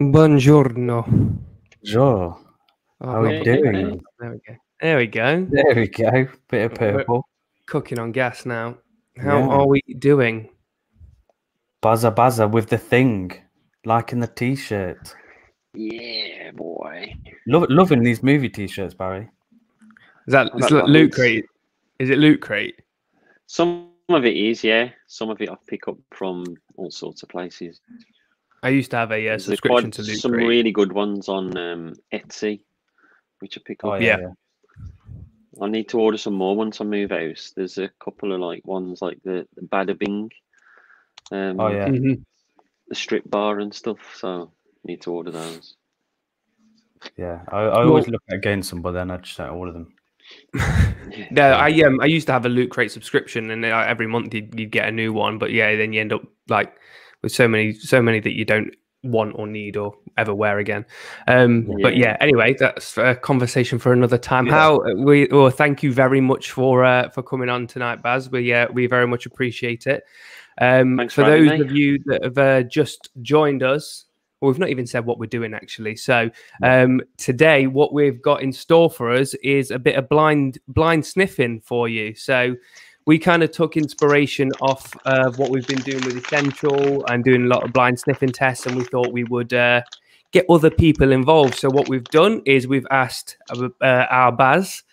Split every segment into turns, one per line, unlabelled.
Buongiorno.
Sure.
Oh, ah,
How are
not
you doing?
There we go. There we go.
There we go. Bit of
We're-
purple.
Cooking on gas now. How
Yeah.
are we doing?
Buzzer buzzer with the thing. Liking the t-shirt.
Yeah, boy.
Love, loving these movie t-shirts, Barry.
Is that
How
is that loot
buttons?
crate? Is it loot crate?
Some of it is, yeah. Some of it I pick up from all sorts of places.
I used to have a uh, subscription
quite
to loot
some
crate.
really good ones on um, Etsy, which I pick up.
Oh
yeah.
yeah.
I need to order some more once I move out. There's a couple of like ones like the, the Bada Bing, um,
Oh yeah.
Mhm.
the strip bar and stuff. So need to order those.
Yeah. I, I always
Well-
look at getting some, but then I just don't order them.
No, I um I used to have a loot crate subscription, and uh, every month you'd, you'd get a new one. But yeah, then you end up like with so many so many that you don't want or need or ever wear again. Um, But
Yeah.
yeah, anyway, that's a conversation for another time.
Yeah.
How we well, thank you very much for uh, for coming on tonight, Baz. We uh, we very much appreciate it. Um,
Thanks
for
for
those
me.
of you that have uh, just joined us, well, we've not even said what we're doing actually. So um, today, what we've got in store for us is a bit of blind blind sniffing for you. So we kind of took inspiration off of what we've been doing with Scentualise and doing a lot of blind sniffing tests, and we thought we would uh, get other people involved. So what we've done is we've asked uh, uh, our Baz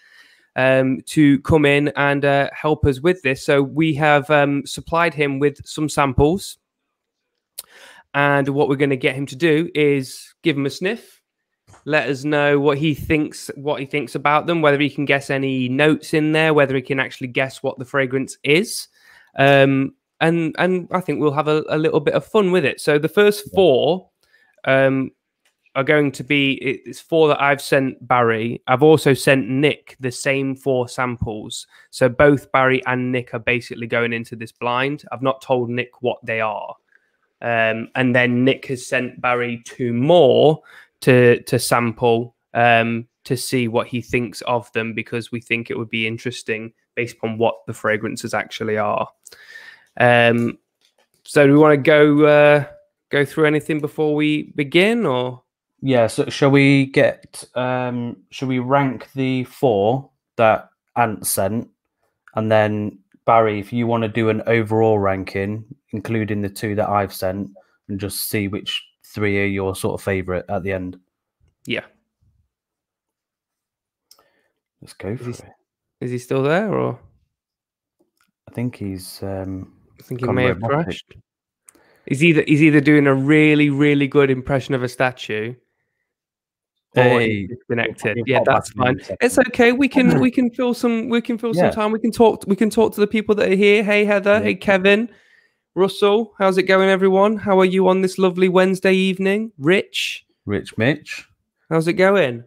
um, to come in and uh, help us with this. So we have um, supplied him with some samples. And what we're going to get him to do is give him a sniff, let us know what he thinks, what he thinks about them, whether he can guess any notes in there, whether he can actually guess what the fragrance is, um, and and I think we'll have a, a little bit of fun with it. So the first four um, are going to be it's four that I've sent Barry. I've also sent Nick the same four samples. So both Barry and Nick are basically going into this blind. I've not told Nick what they are. Um, and then Nick has sent Barry two more to to sample um, to see what he thinks of them because we think it would be interesting based upon what the fragrances actually are. Um, so do we want to go uh, go through anything before we begin, or
Yeah. So shall we get? um Shall we rank the four that Ant sent, and then Barry, if you want to do an overall ranking, including the two that I've sent, and just see which three are your sort of favorite at the end.
yeah,
Let's go for
Is
it.
is he still there, or
I think he's. um
I think he may have crashed. He's either he's either doing a really really good impression of a statue, or
Hey,
he's disconnected. Yeah, that's
in in a
fine. It's okay. We can we can fill some we can fill
Yeah.
some time. We can talk we can talk to the people that are here. Hey Heather,
Yeah.
hey Kevin, Russell, how's it going, everyone? How are you on this lovely Wednesday evening? Rich,
Rich Mitch.
how's it going?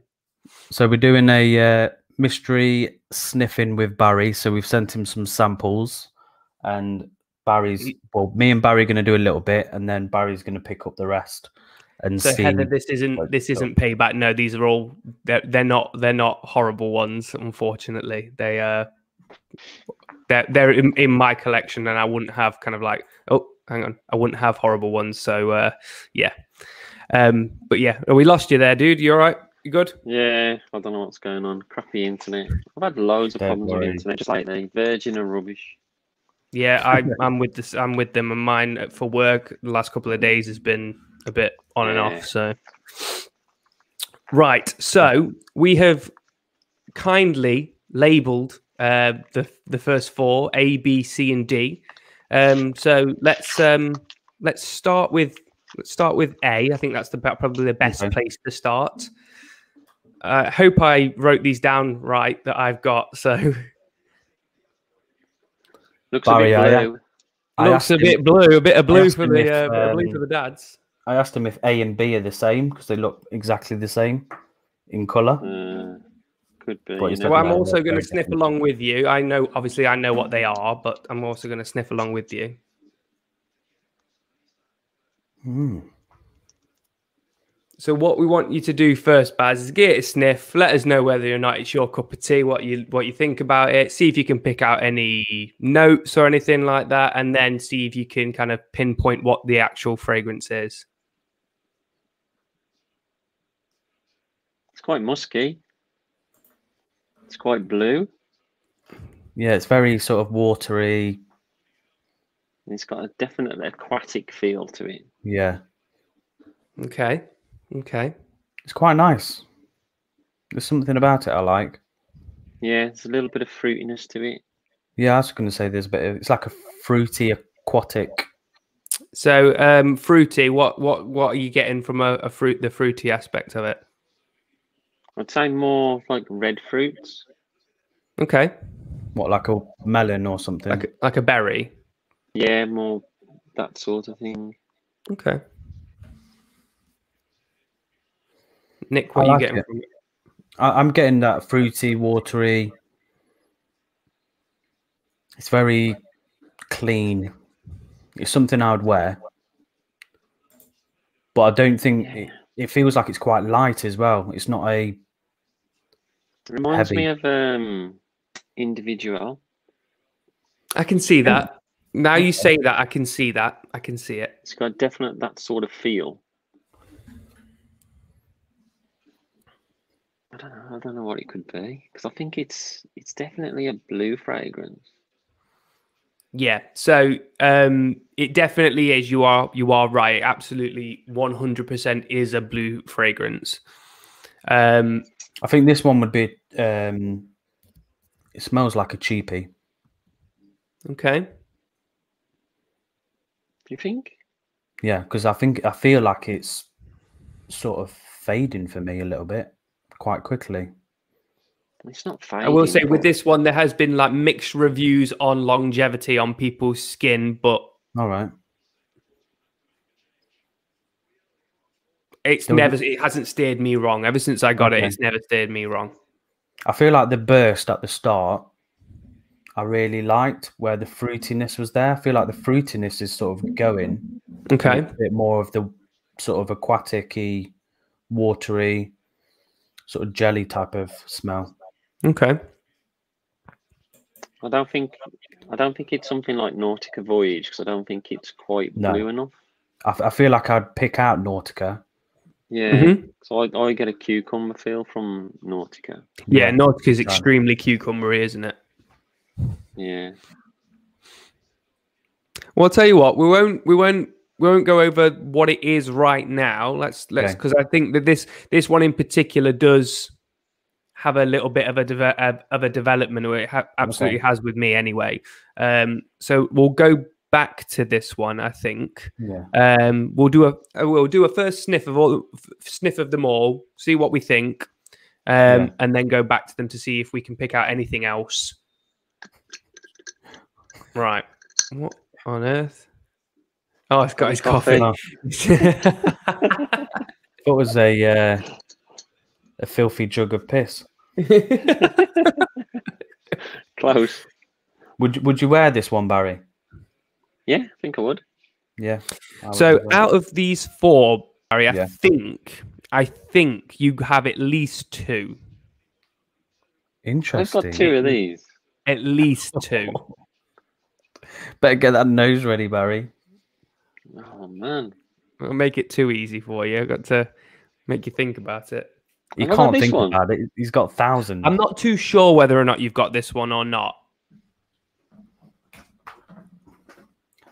So we're doing a uh, mystery sniffing with Barry. So we've sent him some samples, and Barry's well, me and Barry are going to do a little bit, and then Barry's going to pick up the rest and
So
see.
Heather, this isn't this isn't payback. No, these are all they're, they're not they're not horrible ones. Unfortunately, they uh they're they're in, in my collection, and I wouldn't have kind of like oh hang on, I wouldn't have horrible ones. So uh yeah, um but yeah, we lost you there, dude. You all right? You good?
Yeah, I don't know what's going on. Crappy internet. I've had loads of
Don't
problems with
worry.
internet just lately. Virgin and rubbish.
Yeah, I, I'm with this. I'm with them, and mine uh, for work the last couple of days has been a bit on and off. So, right. So we have kindly labelled uh, the the first four A, B, C, and D. Um, so let's um, let's start with let's start with A. I think that's the probably the best
Okay.
place to start. I hope I wrote these down right that I've got. So
Looks
Barry,
a
I-
bit blue.
I
looks
asked
a
him-
bit blue, a bit of blue for the
if,
uh, bit of blue
um,
for the dads.
I asked him if A and B are the same because they look exactly the same in color.
Uh, could be.
But
you
he's
never
Well, I'm also going to sniff along with you. I know, obviously, I know what they are, but I'm also going to sniff along with you.
Hmm.
So, what we want you to do first, Baz, is get a sniff. Let us know whether or not it's your cup of tea, what you what you think about it. See if you can pick out any notes or anything like that, and then see if you can kind of pinpoint what the actual fragrance is.
It's quite musky. It's quite blue.
Yeah, it's very sort of watery.
It's got a definite aquatic feel to it.
Yeah,
Okay. Okay.
it's quite nice. There's something about it I like.
Yeah, it's a little bit of fruitiness to it.
Yeah, I was going to say there's a bit. Of, it's like a fruity aquatic.
So um fruity, what what what are you getting from a, a fruit the fruity aspect of it?
I'd say more like red fruits.
Okay.
What like a melon or something?
Like a, like a berry.
Yeah, more that sort of thing.
Okay. Nick, what
I
are you getting
it.
from it?
I, I'm getting that fruity, watery. It's very clean. It's something I would wear, but I don't think
Yeah.
it, it feels like it's quite light as well. It's not a
It reminds me of um Individuel.
I can see that. Now you say that, I can see that. I can see it.
It's got definite that sort of feel. I don't know. I don't know what it could be because I think it's it's definitely a blue fragrance.
Yeah. So um it definitely is. You are you are right. Absolutely 100% is a blue fragrance. Um
I think this one would be. Um, it smells like a cheapie.
okay.
Do you think?
Yeah, because I think I feel like it's sort of fading for me a little bit quite quickly.
It's not fading.
I will say with this one there has been like mixed reviews on longevity on people's skin, but
All right.
It's
There was-
never it hasn't steered me wrong. Ever since I got it, it's never steered me wrong.
I feel like the burst at the start I really liked where the fruitiness was there. I feel like the fruitiness is sort of going.
Okay.
A bit more of the sort of aquatic y, watery, sort of jelly type of smell.
Okay.
I don't think I don't think it's something like Nautica Voyage because I don't think it's quite
No.
blue enough.
I, f- I feel like I'd pick out Nautica.
Yeah.
Mhm.
So I, I get a cucumber feel from Nautica.
Yeah, Nautica is extremely cucumbery, isn't it?
Yeah.
Well, I'll tell you what, we won't we won't we won't go over what it is right now. Let's let's
Okay.
because I think that this this one in particular does have a little bit of a deve- of of a development, or it ha- absolutely has with me anyway. Um, so we'll go back to this one. I think
Yeah.
um, we'll do a uh, we'll do a first sniff of all sniff of them all, see what we think, um,
Yeah.
and then go back to them to see if we can pick out anything else. Right. What on earth? Oh, it's got his coffee.
Coffee.
It was a uh, a filthy jug of piss.
Close.
Would would you wear this one, Barry?
Yeah, I think I would.
Yeah. I would
so
as well.
out of these four, Barry, I
Yeah.
think I think you have at least two.
Interesting.
I've got two of these.
At least two.
Better get that nose ready, Barry.
Oh man.
I'll make it too easy for you. I've got to make you think about it.
You
Have I got
can't think
one?
about it. He's got thousands.
I'm not too sure whether or not you've got this one or not.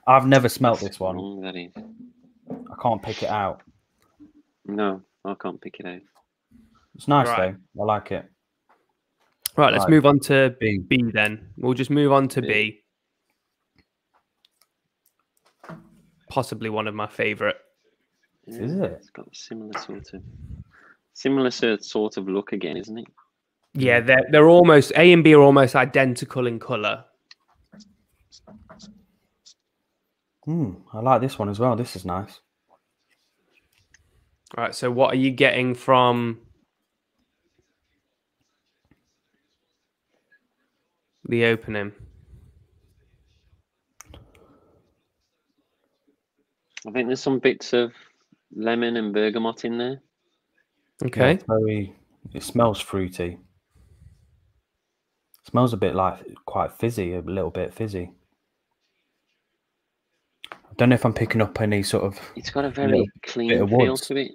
I've never smelt this one.
Oh, that is.
I can't pick it out.
No, I can't pick it out.
It's nice
Right.
though. I like it.
Right, let's
Right.
move on to
B.
B then. We'll just move on to
B.
B. Possibly one of my favorite.
Is it?
It's got a similar sort of similar sort sort of look again, isn't it?
Yeah, they're they're almost A and B are almost identical in color.
Hmm. I like this one as well. This is nice.
All right, so what are you getting from the opening?
I think there's some bits of lemon and bergamot in there.
Okay.
it's very. It smells fruity. smells a bit like quite fizzy, a little bit fizzy. I don't know if I'm picking up any sort of.
It's got a
little
very
bit
clean
of
feel to it.
Do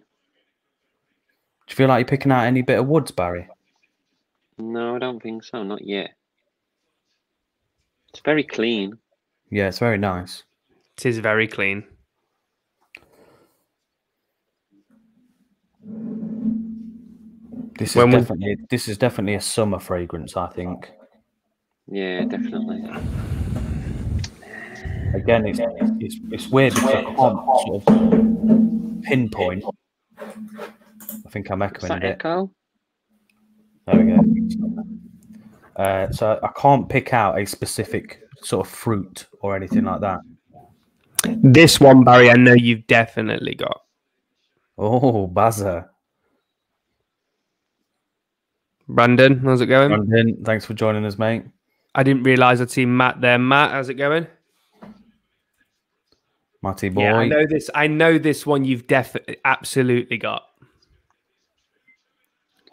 you feel like you're picking out any bit of woods, Barry?
No, I don't think so. Not yet. It's very clean.
Yeah, it's very nice.
It is very clean.
This is
When we-
definitely this is definitely a summer fragrance. I think.
Yeah, definitely.
Again, it's it's, it's weird because I can't sort of pinpoint. I think I'm
Is
echoing
that
a bit.
echo?
There we go. Uh, so I can't pick out a specific sort of fruit or anything like that.
This one, Barry, I know you've definitely got.
Oh, buzzer.
Brandon, how's it going?
Brandon, thanks for joining us, mate.
I didn't realize I'd seen Matt there. Matt, how's it going?
Matty boy.
Yeah, I know this. I know this one. You've definitely, absolutely got.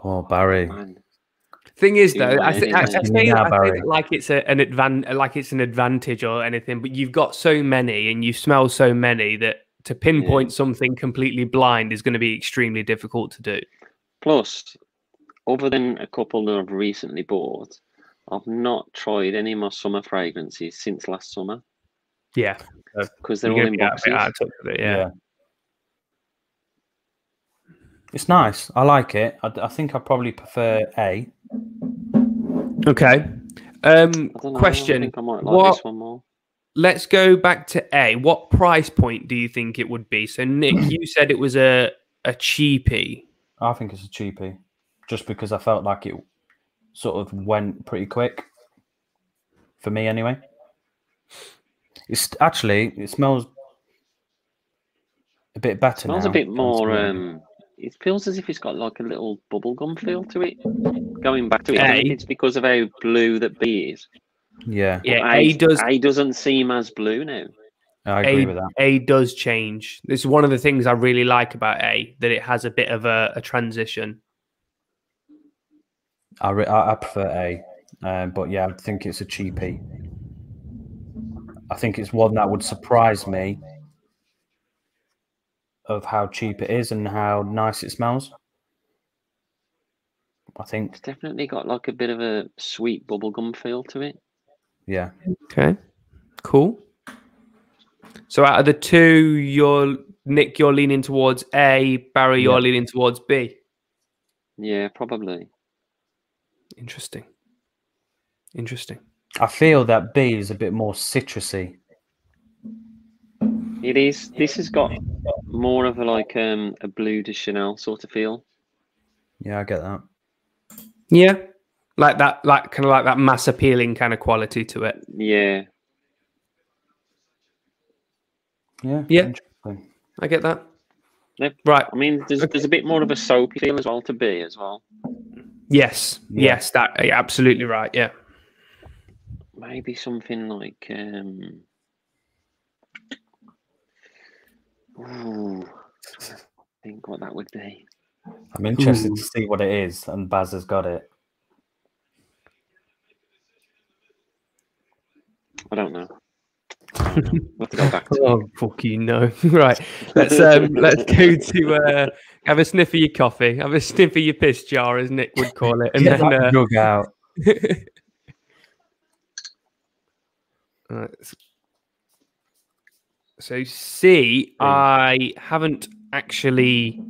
Oh, Barry.
Oh, man.
Thing is, though, I,
man,
th- I, I say,
the now,
I say that like it's a, an advan- like it's an advantage or anything, but you've got so many and you smell so many that to pinpoint something completely blind is going to be extremely difficult to do.
Plus, other than a couple that I've recently bought, I've not tried any more summer fragrances since last summer
Yeah,
because they're
You're
all in
be out-
boxes.
out of it, yeah.
It's nice. I like it. I, I think I probably prefer A.
Okay. Um,
I don't I
question:
think I might like
What?
this one more.
Let's go back to A. What price point do you think it would be? So, Nick, you said it was a a cheapie.
I think it's a cheapie, just because I felt like it sort of went pretty quick for me, anyway. It's actually it smells a bit better.
It smells a bit more. Um, it feels as if it's got like a little bubblegum feel to it. Going back to it, I
A.
think it's because of how blue that B is.
yeah,
Yeah,
But
A does
A doesn't seem as blue now.
I agree
A,
with that.
A does change. This is one of the things I really like about A that it has a bit of a, a transition.
I, re- I I prefer A, um, but yeah, I think it's a cheapie. I think it's one that would surprise me of how cheap it is and how nice it smells. I think,
It's definitely got like a bit of a sweet bubblegum feel to it.
yeah,
Okay, cool. So out of the two, you're Nick, you're leaning towards A. Barry, you're
Yeah.
leaning towards B.
Yeah, probably.
Interesting. Interesting.
I feel that B is a bit more citrusy.
It is. This has got more of a like um a Bleu de Chanel sort of feel.
Yeah, I get that.
Yeah, like that, like kind of like that mass appealing kind of quality to it.
Yeah,
Yeah,
Yeah. I get that.
Yep.
Right.
I mean, there's there's a bit more of a soapy feel as well to B as well.
Yes.
Yeah.
Yes. That. yeah, absolutely right. Yeah.
Maybe something like um. Ooh, think what that would be.
I'm interested
Ooh.
to see what it is, and Baz has got it.
I don't know. we'll have to go back.
Oh fuck you no. right. Let's um let's go to uh have a sniff of your coffee, have a sniff of your piss jar, as Nick would call it, and
Get
then
that
uh,
jug out.
Right. So C, hmm. I haven't actually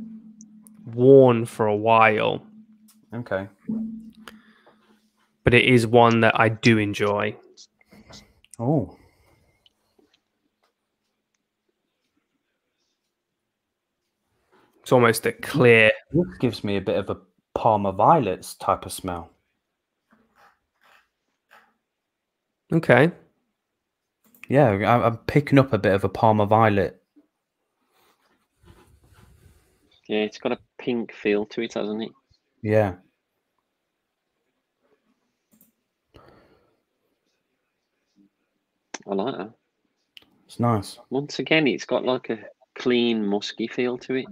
worn for a while,
Okay.
but it is one that I do enjoy.
Oh,
It's almost a clear.
this gives me a bit of a Parma Violets type of smell.
Okay.
Yeah, I- I'm picking up a bit of a Parma Violet.
Yeah, it's got a pink feel to it, hasn't it?
Yeah.
I like that.
It's nice.
Once again, it's got like a clean, musky feel to it.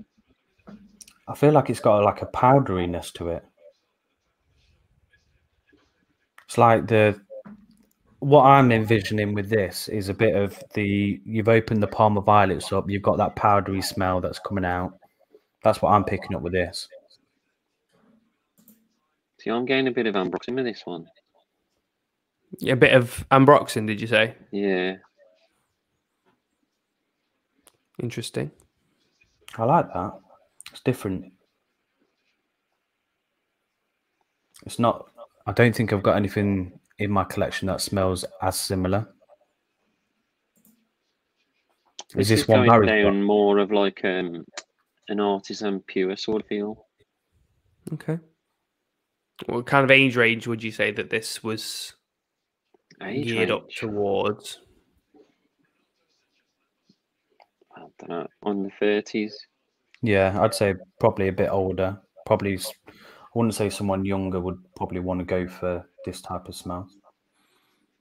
I feel like it's got like a powderiness to it. It's like the what I'm envisioning with this is a bit of the you've opened the Parma Violets up, you've got that powdery smell that's coming out. That's what I'm picking up with this.
See, I'm getting a bit of ambroxan with this one.
Yeah, a bit of ambroxan, did you say?
Yeah.
Interesting.
I like that. It's different. It's not. I don't think I've got anything in my collection that smells as similar. Is this, one
going
Barry's got?
more of like um, an artisan pure sort of feel?
Okay. What kind of age range would you say that this was
Age
geared up towards?
I don't know. On the thirties.
Yeah, I'd say probably a bit older. Probably, s- I wouldn't say someone younger would probably want to go for this type of smell.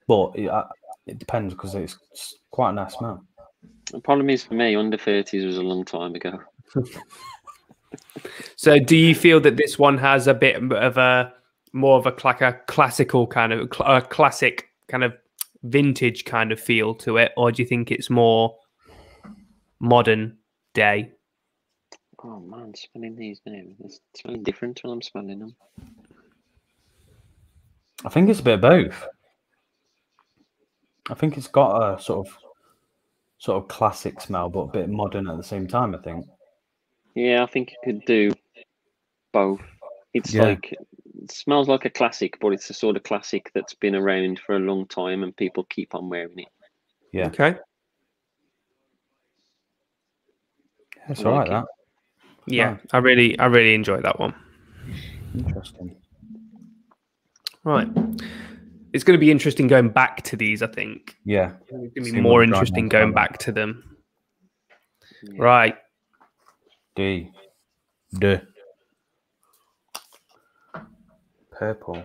But it, uh, it depends because it's, it's quite a nice smell.
The problem is for me, under thirties was a long time ago.
So, do you feel that this one has a bit of a more of a like a classical kind of a classic kind of vintage kind of feel to it, or do you think it's more modern day?
Oh man, smelling these now. It's smelling different when I'm smelling them.
I think it's a bit of both. I think it's got a sort of sort of classic smell, but a bit modern at the same time. I think.
Yeah, I think it could do both. It's
Yeah.
like it smells like a classic, but it's a sort of classic that's been around for a long time and people keep on wearing it.
Yeah,
Okay.
it's
I
all
like
right.
it.
That
Yeah,
Nice.
I really, I really enjoyed that one.
interesting.
Right. It's going to be interesting going back to these. I think
Yeah,
it's going to be
what
more interesting going back to them.
Yeah.
Right.
D, D, purple.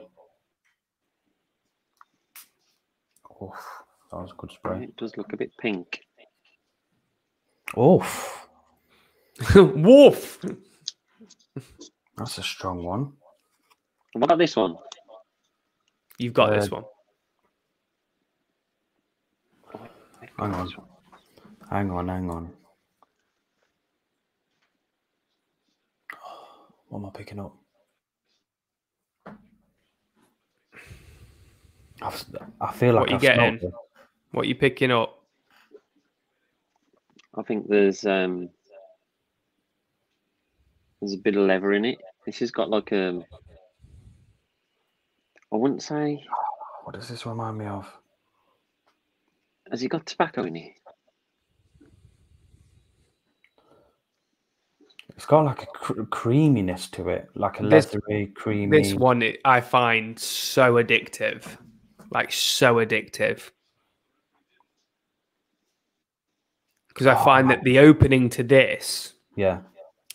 Oof, that was a good spray.
It does look a bit pink.
Oof,
Wolf.
that's a strong one.
What about this one?
You've got
Uh,
this one.
Hang on. Hang on, hang on. What am I picking up? I've, I feel like
What you
I've
getting?
this.
What you picking up?
I think there's um there's a bit of leather in it. This has got like a I wouldn't say
What does this remind me of?
has it got tobacco in it?
It's got like a cr- creaminess to it, like a
This-
leathery, creamy.
This one it- I find so addictive, like so addictive. Because I
Oh,
find that the opening to this
Yeah,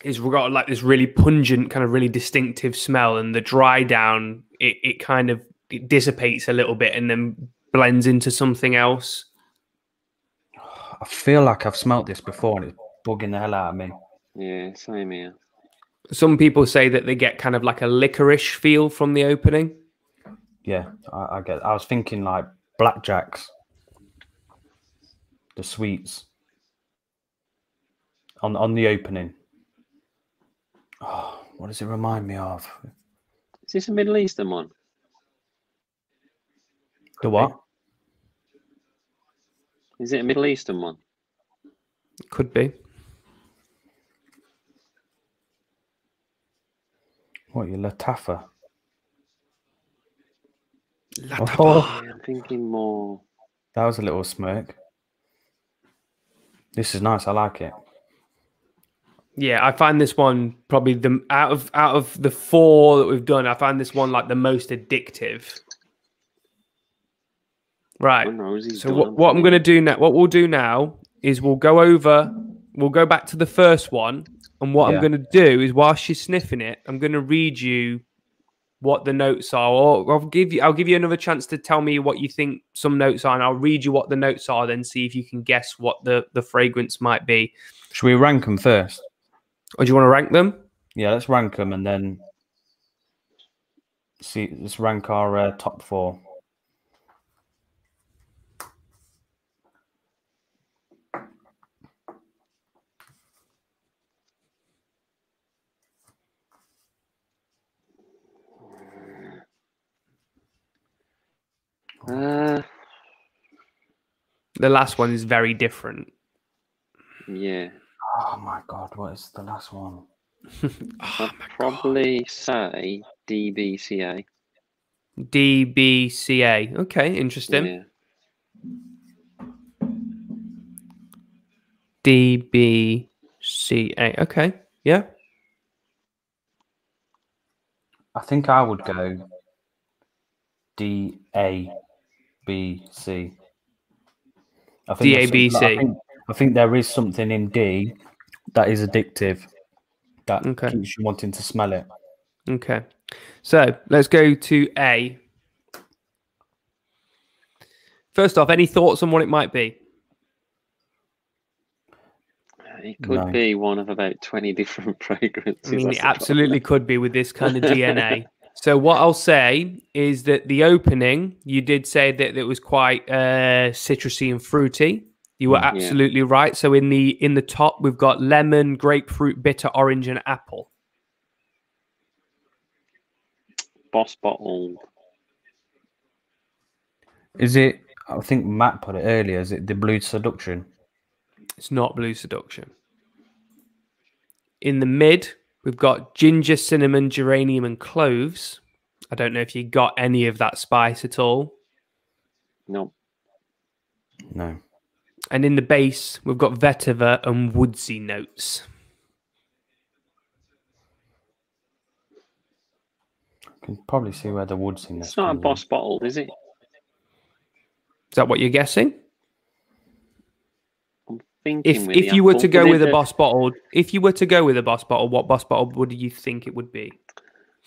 is we've got like this really pungent, kind of really distinctive smell, and the dry down it, it kind of it dissipates a little bit and then blends into something else.
I feel like I've smelt this before, and it's bugging the hell out of me.
Yeah, same here.
Some people say that they get kind of like a licorice feel from the opening.
Yeah, I, I get. I was thinking like blackjacks, the sweets on on the opening. Oh, what does it remind me of?
Is this a Middle Eastern one?
The what?
Is it a Middle Eastern one?
Could be.
What you Lattafa?
Latapa.
Oh,
Yeah, I'm thinking more
that was a little smirk. This is nice. I like it.
Yeah, I find this one probably the out of out of the four that we've done, I find this one like the most addictive. Right. So
done,
what, what I'm going to do now, what we'll do now is we'll go over, we'll go back to the first one, and what
Yeah.
I'm going to do is while she's sniffing it, I'm going to read you what the notes are, or I'll give you, I'll give you another chance to tell me what you think some notes are, and I'll read you what the notes are, then see if you can guess what the the fragrance might be.
Should we rank them first?
Or do you want to rank them?
Yeah, let's rank them and then see. Let's rank our uh, top four.
Uh, the last one is very different.
Yeah.
Oh my god, what is the last one?
Oh
I'd probably say DBCA.
DBCA. Okay, interesting.
Yeah.
DBCA. Okay, yeah.
I think I would go D A B C. I think there's
DABC.
something- I think, I think there is something in D that is addictive that
Okay.
keeps you wanting to smell it.
Okay. So let's go to A. First off, any thoughts on what it might be?
It could
No.
be one of about 20 different fragrances.
I mean, it
the
absolutely could be with this kind of DNA. So what I'll say is that the opening, you did say that it was quite uh, citrusy and fruity. You were
Mm.
Yeah.
absolutely right. So in the in the top, we've got lemon, grapefruit, bitter, orange, and apple.
Boss bottle.
Is it? I think Matt put it earlier. Is it the Blue Seduction?
It's not blue seduction. In the mid, we've got ginger, cinnamon, geranium, and cloves. I don't know if you got any of that spice at all.
No.
No.
And in the base, we've got vetiver and woodsy notes.
can probably see where the wood's in this.
It's not a boss bottle, is it?
Is that what you're guessing?
I'm thinking.
If if you were to go with a boss bottle, if you were to go with a boss bottle, what boss bottle would you think it would be?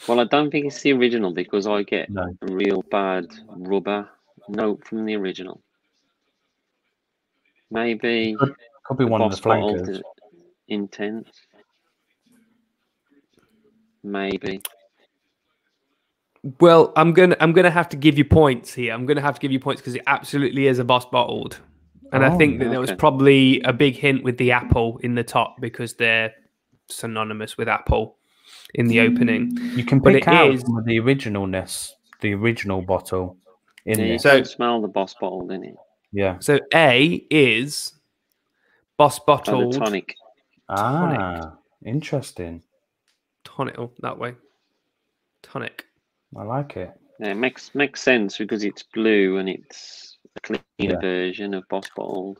Well, I don't think it's the original because I get
No.
a real bad rubber note from the original. Maybe
Could, could be one of the
bottled
flankers.
is intense. Maybe.
Well, I'm gonna I'm gonna have to give you points here. I'm gonna have to give you points because it absolutely is a boss bottled, and I
Oh,
think that there was probably a big hint with the apple in the top because they're synonymous with apple in the opening.
You can
But
pick
it
out
is-
the originalness, the original bottle in
Yeah, you
this.
So-
smell the boss bottled in it.
Yeah.
So A is boss bottled
the tonic.
Ah, interesting.
tonic. Oh, that way, tonic.
I like it.
Yeah, it makes makes sense because it's blue and it's a cleaner
Yeah.
version of boss bottled.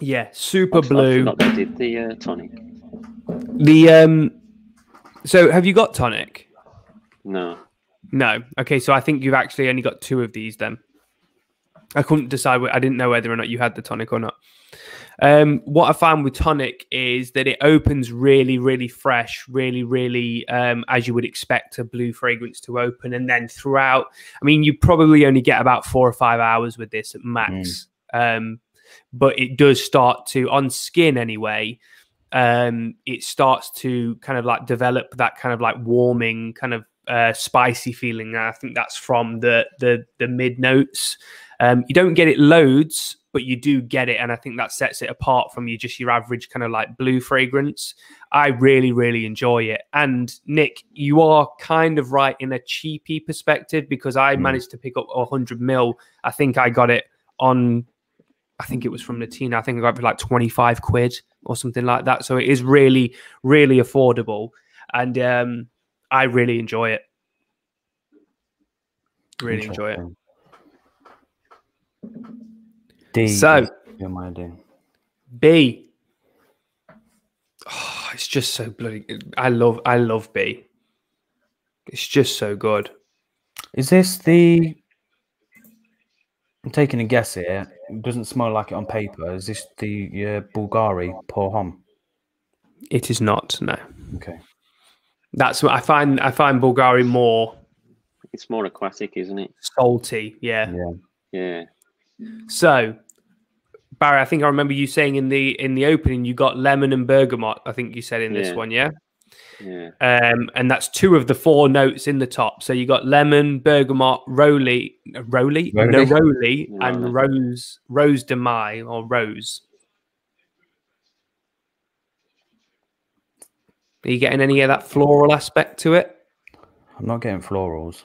Yeah, super
I f- I
blue.
forgot they did the uh, tonic.
The um. So have you got tonic?
No.
No. Okay, so I think you've actually only got two of these then. I couldn't decide. I didn't know whether or not you had the tonic or not. Um, what I found with tonic is that it opens really, really fresh, really, really um, as you would expect a blue fragrance to open, and then throughout. I mean, you probably only get about four or five hours with this at max, um, but it does start to on skin anyway. Um, it starts to kind of like develop that kind of like warming, kind of uh, spicy feeling. And I think that's from the the the mid notes. Um, you don't get it loads, but you do get it, and I think that sets it apart from you just your average kind of like blue fragrance. I really, really enjoy it. And Nick, you are kind of right in a cheapy perspective because I
Mm.
managed to pick up a hundred mil. I think I got it on. I think it was from Latina. I think I got it for like twenty five quid or something like that. So it is really, really affordable, and um, I really enjoy it. Really enjoy it.
Interesting. D.
So-
is your mind in.
B. Oh, it's just so bloody. I love. I love B. It's just so good.
Is this the? I'm taking a guess here. It doesn't smell like it on paper. Is this the uh, Bulgari pour homme?
It is not. No,
Okay.
that's what I find. I find Bulgari more
It's more aquatic, isn't it?
salty. Yeah.
Yeah.
Yeah.
So, Barry, I think I remember you saying in the in the opening you got lemon and bergamot. I think you said in this
Yeah.
one, yeah.
Yeah.
Um, and that's two of the four notes in the top. So you got lemon, bergamot, roly, roly,
Roly?
neroli,
Yeah,
and
Roly.
rose, rose de mai or rose. Are you getting any of that floral aspect to it?
I'm not getting florals.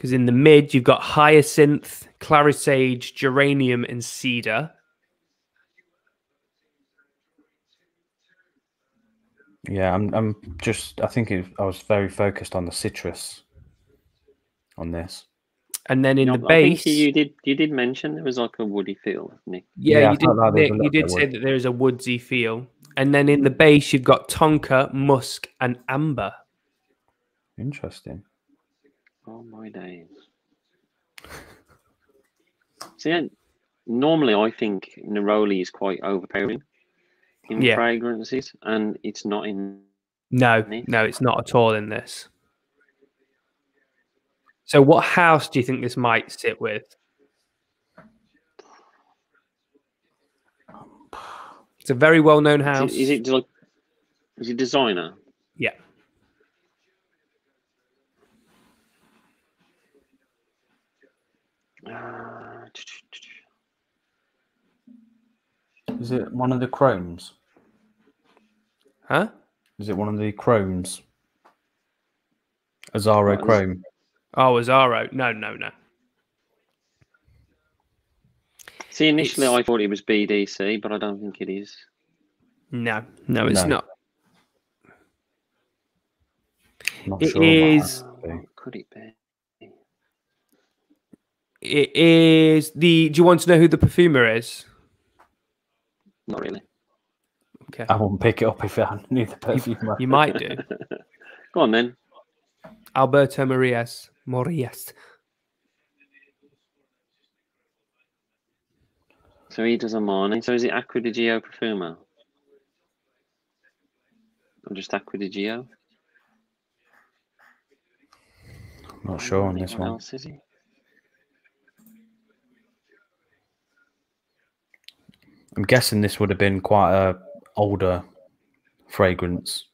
Because in the mid, you've got hyacinth, clary sage, geranium, and cedar.
Yeah, I'm. I'm just. I think it, I was very focused on the citrus. On this.
And then in
You
the
know, I think
base,
you did you did mention there was like a woody feel, Nick.
yeah,
Yeah,
you did,
like
Nick, you did say
wood.
that there is a woodsy feel. And then in the base, you've got tonka, musk, and amber.
Interesting.
Oh my days. See, and normally I think neroli is quite overpowering in
Yeah.
fragrances, and it's not in.
No,
Nice.
no, it's not at all in this. So, what house do you think this might sit with? It's a very well-known
Is
house.
it, is it like? Is it designer?
Yeah.
Is it one of the chromes?
Huh?
Is it one of the chromes? Azzaro
Right, is-
Chrome.
Oh, Azzaro. No, no, no.
See, initially
It's-
I thought it was BDC, but I don't think it is.
No, no, it's
No.
not.
Not
It
sure what that
is-
would be.
Could it be?
It is the. Do you want to know who the perfumer is?
Not really.
Okay.
I wouldn't pick it up if I knew the perfume.
You might do.
Go on then.
Alberto Morillas. Morillas.
So he does Armani. So is it Acqua di Gio Profumo? Or just Acqua di Gio?
Not sure on this one.
else is he?
I'm guessing this would have been quite a older fragrance.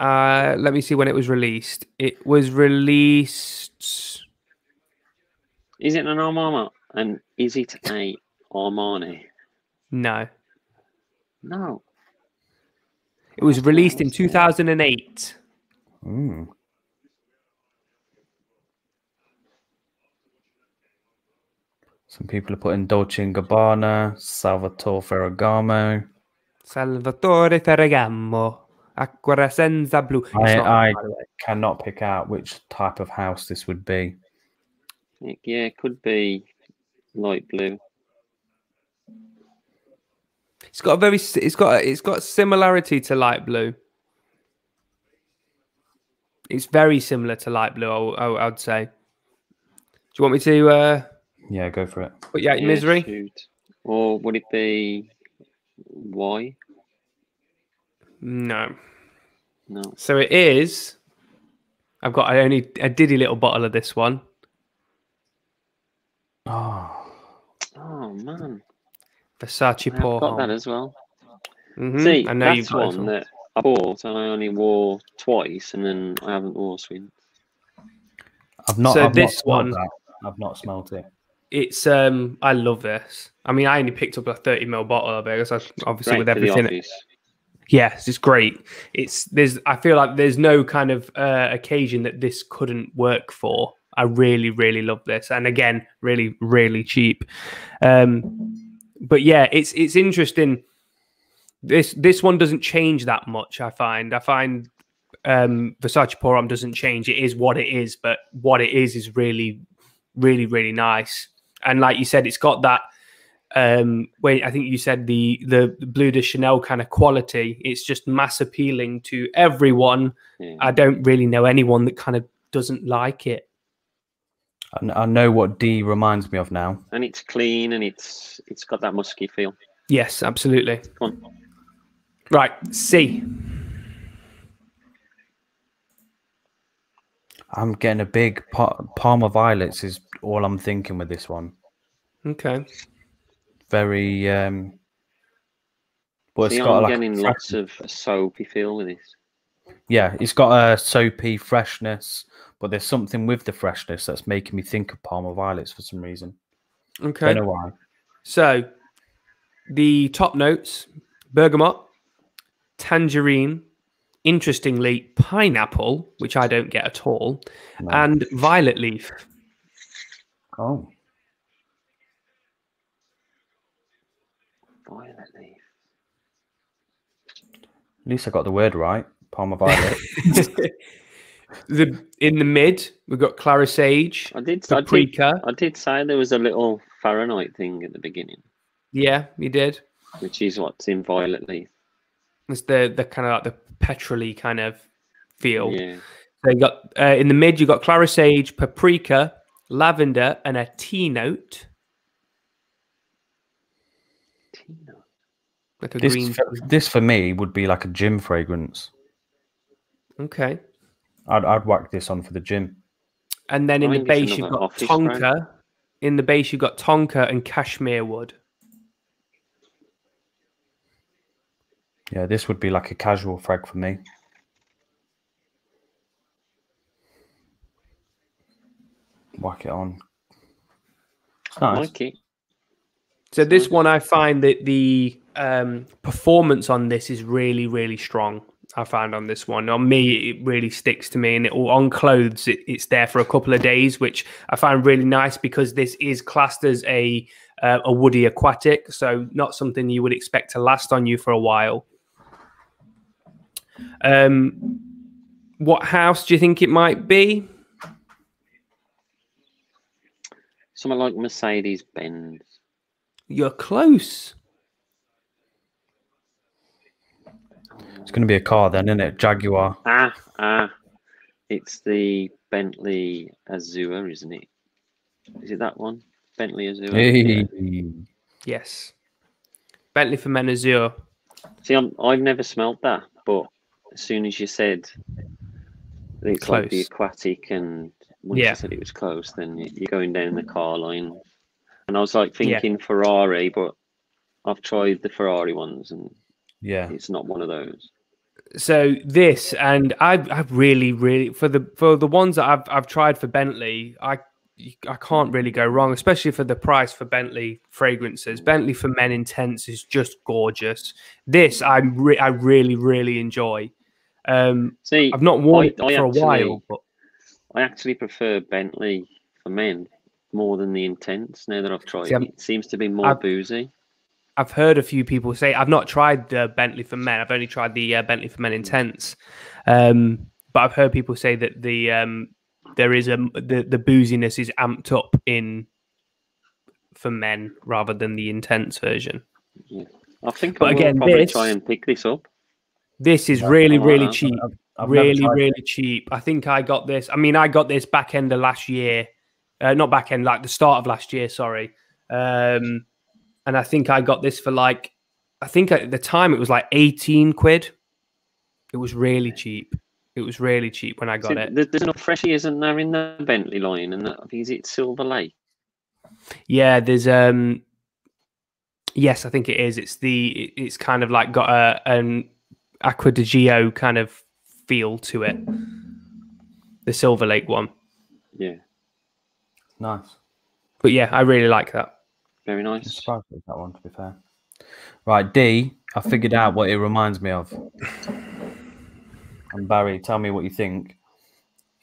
Uh, let me see when it was released. It was released.
Is it an Armani? And is it a Armani?
No,
No.
it was released in 2008.
Mm. Some people are putting Dolce and Gabbana, Salvatore Ferragamo.
Salvatore Ferragamo. Acqua Essenziale Blu.
I,
not,
I
by the way.
cannot pick out which type of house this would be.
Yeah, it could be light blue.
It's got a very. It's got. It's got similarity to light blue. It's very similar to light blue. I, I, I'd say. Do you want me to uh,
Yeah, go for it.
put you out your
Yeah,
misery?
shoot. Or would it be why?
No.
No.
So it is. I've got I only a diddy little bottle of this one.
Oh,
Oh man,
Versace
I've
Pour
got that as well.
Mhm,
See,
I know
that's
you've
one that I bought and I only wore twice, and then I haven't worn since.
I've not.
So
I've
this
not
one-
that. I've not smelt it.
It's um I love this. I mean I only picked up a 30 ml bottle of it because I- obviously
Great
with everything.
office.
Yes, it's great. It's there's I feel like there's no kind of uh, occasion that this couldn't work for. I really really love this, and again, really really cheap. Um, but yeah, it's it's interesting. This this one doesn't change that much. I find I find um, Versace Pour Homme doesn't change. It is what it is, but what it is is really really really nice. And like you said, it's got that um when I think you said the the Bleu de Chanel kind of quality. It's just mass appealing to everyone.
Yeah.
I don't really know anyone that kind of doesn't like it.
I, I know what D reminds me of now.
and it's clean and it's it's got that musky feel.
Yes, absolutely.
Come on.
Right, C.
I'm getting a big pa- Parma Violets is all I'm thinking with this one.
Okay.
Very um but
See,
it's got
I'm
like
getting
fresh-
lots of soapy feel with this.
yeah, it's got a soapy freshness, but there's something with the freshness that's making me think of Parma Violets for some reason.
Okay.
Don't know why.
So the top notes: bergamot, tangerine, interestingly, pineapple, which I don't get at all,
No.
and violet leaf.
Oh,
Violet leaf.
at least I got the word right. Parma violet.
the in the mid, we've got Clary Sage,
I did. I did.
Paprika.
I did say there was a little Fahrenheit thing at the beginning,
Yeah, you did.
which is what's in violet leaf.
It's the the kind of like the petrol kind of feel.
Yeah.
So you got uh, in the mid, you got Clary Sage, Paprika, Lavender, and a tea note,
Tina.
like a
this,
green.
for, this for me would be like a gym fragrance.
Okay.
I'd, I'd whack this on for the gym.
And then in the base, you've got
office brand.
Tonka. In the base, you've got Tonka and Cashmere wood.
Yeah, this would be like a casual frag for me. Whack it on. It's nice.
like it.
So this one, I find that the um, performance on this is really, really strong. I found on this one. On me, it really sticks to me, and it, will on clothes, it, it's there for a couple of days, which I find really nice because this is classed as a uh, a woody aquatic, so not something you would expect to last on you for a while. Um, what house do you think it might be?
Something like Mercedes Benz.
You're close.
It's going to be a car then, isn't it? Jaguar.
Ah, ah. It's the Bentley Azure, isn't it? Is it that one? Bentley Azure.
Hey.
Yes. Bentley for Men Azure.
See, I'm, I've never smelled that, but as soon as you said that it's like the aquatic, and once
Yeah.
you said it was close, then you're going down the car line. And I was like
Yeah.
thinking Ferrari, but I've tried the Ferrari ones, and
Yeah.
it's not one of those.
so this and I've, I've really really for the for the ones that I've I've tried for Bentley I I can't really go wrong especially for the price for Bentley fragrances Bentley for Men Intense is just gorgeous this I re- I really really enjoy um
See,
I've not worn
I-
it for
I
a
actually-
while but
I actually prefer Bentley for men more than the Intense. Now that I've tried
See,
it, it seems to be more
I've-
boozy.
I've heard a few people say I've not tried the Bentley for Men. I've only tried the uh, Bentley for Men Intense, um, but I've heard people say that the um, there is a the the booziness is amped up in for men rather than the intense version.
I think
But
I will
again,
probably
this-
try and pick this up.
This is really really cheap,
I've, never
really
it.
really cheap. I think I got this. I mean, I got this back end of last year, uh, not back end, like the start of last year. Sorry, um, and I think I got this for like, I think at the time it was like eighteen quid. It was really cheap. It was really cheap when I got
See,
it.
There's enough freshy, isn't there, in the Bentley line? And that, is it Silver Lake?
Yeah, there's um, yes, I think it is. It's the it's kind of like got a an Acqua di Gio kind of feel to it. The Silver Lake one.
Yeah,
Nice.
But yeah, I really like that.
very
I'm
nice.
surprised with that one, to be fair. Right, D, I figured out what it reminds me of. And Barry, tell me what you think.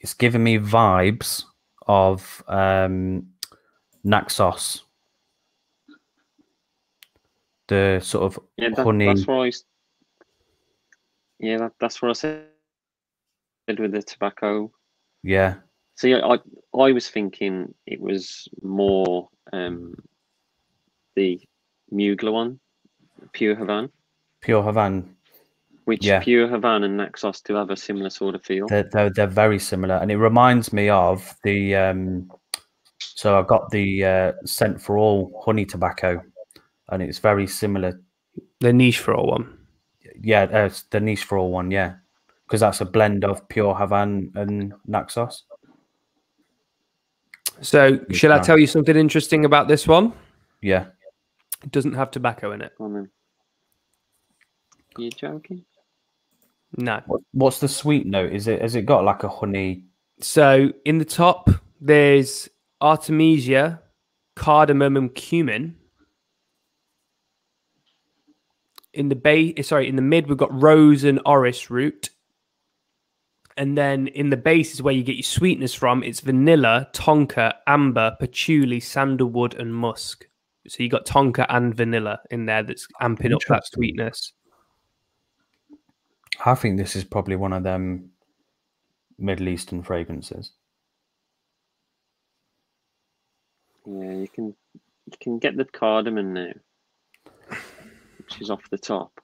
It's giving me vibes of um, Naxos. The sort of
Yeah, that,
honey.
that's what I. s- Yeah, that, that's what I said with the tobacco.
Yeah,
See, I I was thinking it was more um the Mugler one, Pure Havane,
Pure Havane.
which
Yeah.
Pure Havane and Naxos do have a similar sort of feel.
They're, they're, they're very similar. And it reminds me of the. Um, so I got the uh, Scent for All honey tobacco, and it's very similar
The niche for all one.
Yeah, uh, the niche for all one, yeah, because that's a blend of pure Havane and Naxos.
So, shall I tell you something interesting about this one?
Yeah,
It doesn't have tobacco in it.
Come on then. You joking?
No.
what's the sweet note? Is it has it got like a honey?
So, in the top, there's artemisia, cardamom, and cumin. In the base, sorry, in the mid, we've got rose and orris root. And then in the base is where you get your sweetness from. It's vanilla, tonka, amber, patchouli, sandalwood, and musk. So you got tonka and vanilla in there that's amping up that sweetness.
I think this is probably one of them Middle Eastern fragrances.
Yeah, you can you can get the cardamom now, which is off the top.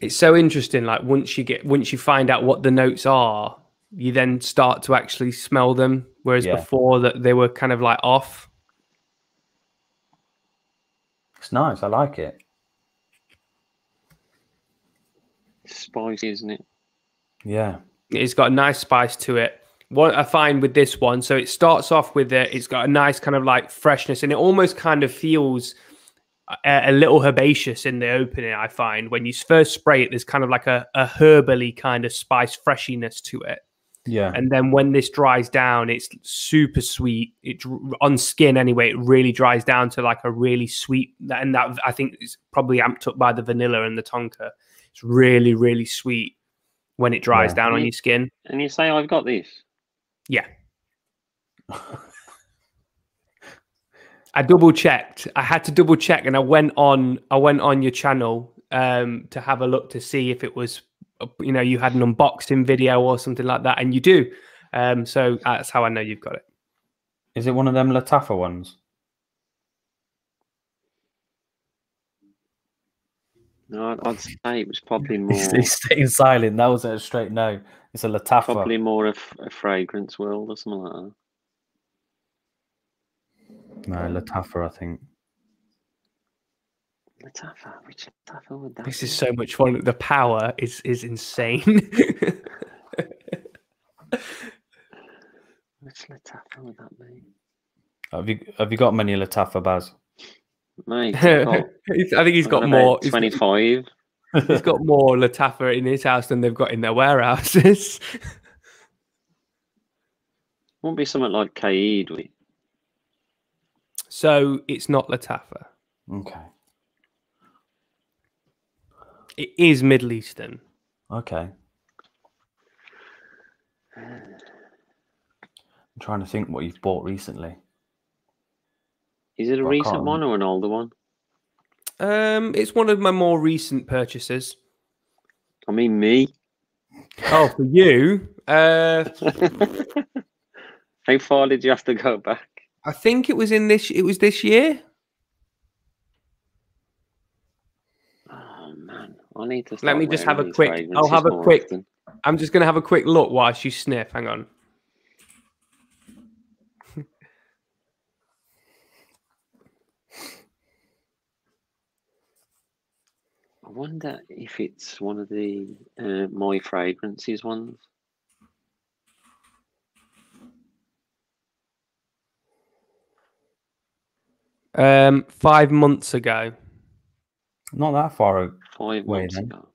It's so interesting. Like once you get once you find out what the notes are, you then start to actually smell them. Whereas
Yeah.
before that they were kind of like off.
It's nice. I like it.
It's spicy, isn't it?
Yeah.
It's got a nice spice to it. What I find with this one, so it starts off with it. It's got a nice kind of like freshness, and it almost kind of feels a, a little herbaceous in the opening. I find when you first spray it, there's kind of like a, a herbally kind of spice freshiness to it,
Yeah.
and then when this dries down, it's super sweet. It on skin anyway. It really dries down to like a really sweet, and that I think is probably amped up by the vanilla and the tonka. It's really really sweet when it dries
Yeah.
down on
Yeah.
your skin.
And you say I've got this.
Yeah. I double checked. I had to double check, and I went on. I went on your channel um, to have a look to see if it was, you know, you had an unboxing video or something like that, and you do. Um, so that's how I know you've got it.
Is it one of them Lattafa ones?
No, I'd, I'd say it was probably more
He's, he's staying silent. That was a straight no. It's a Lattafa.
probably more of a fragrance world or something like that.
No, Lattafa, I think.
Lattafa, which Lattafa would that?
This
be?
is so much fun. The power is is insane.
Which Lattafa would that be?
Have you have you got many Lattafa Baz?
Mate, I've got,
I think he's
I've
got more.
Twenty-five.
he's got more Lattafa in his house than they've got in their warehouses.
Won't be something like Kaid. Would it?
so it's not Lattafa.
Okay.
It is Middle Eastern.
Okay. I'm trying to think what you've bought recently.
Is it a
I
recent one or an older one?
Um, it's one of my more recent purchases.
I mean, me.
Oh, for you, uh,
How far did you have to go back?
I think it was in this. It was this year.
Oh man, I need to.
Let me just have a quick- I'll have a quick-
often.
I'm just gonna have a quick look whilst you sniff. Hang on.
I wonder if it's one of the uh, my fragrances ones.
Um, five months ago.
Not that far. a-
Five
Wait,
months
then.
ago.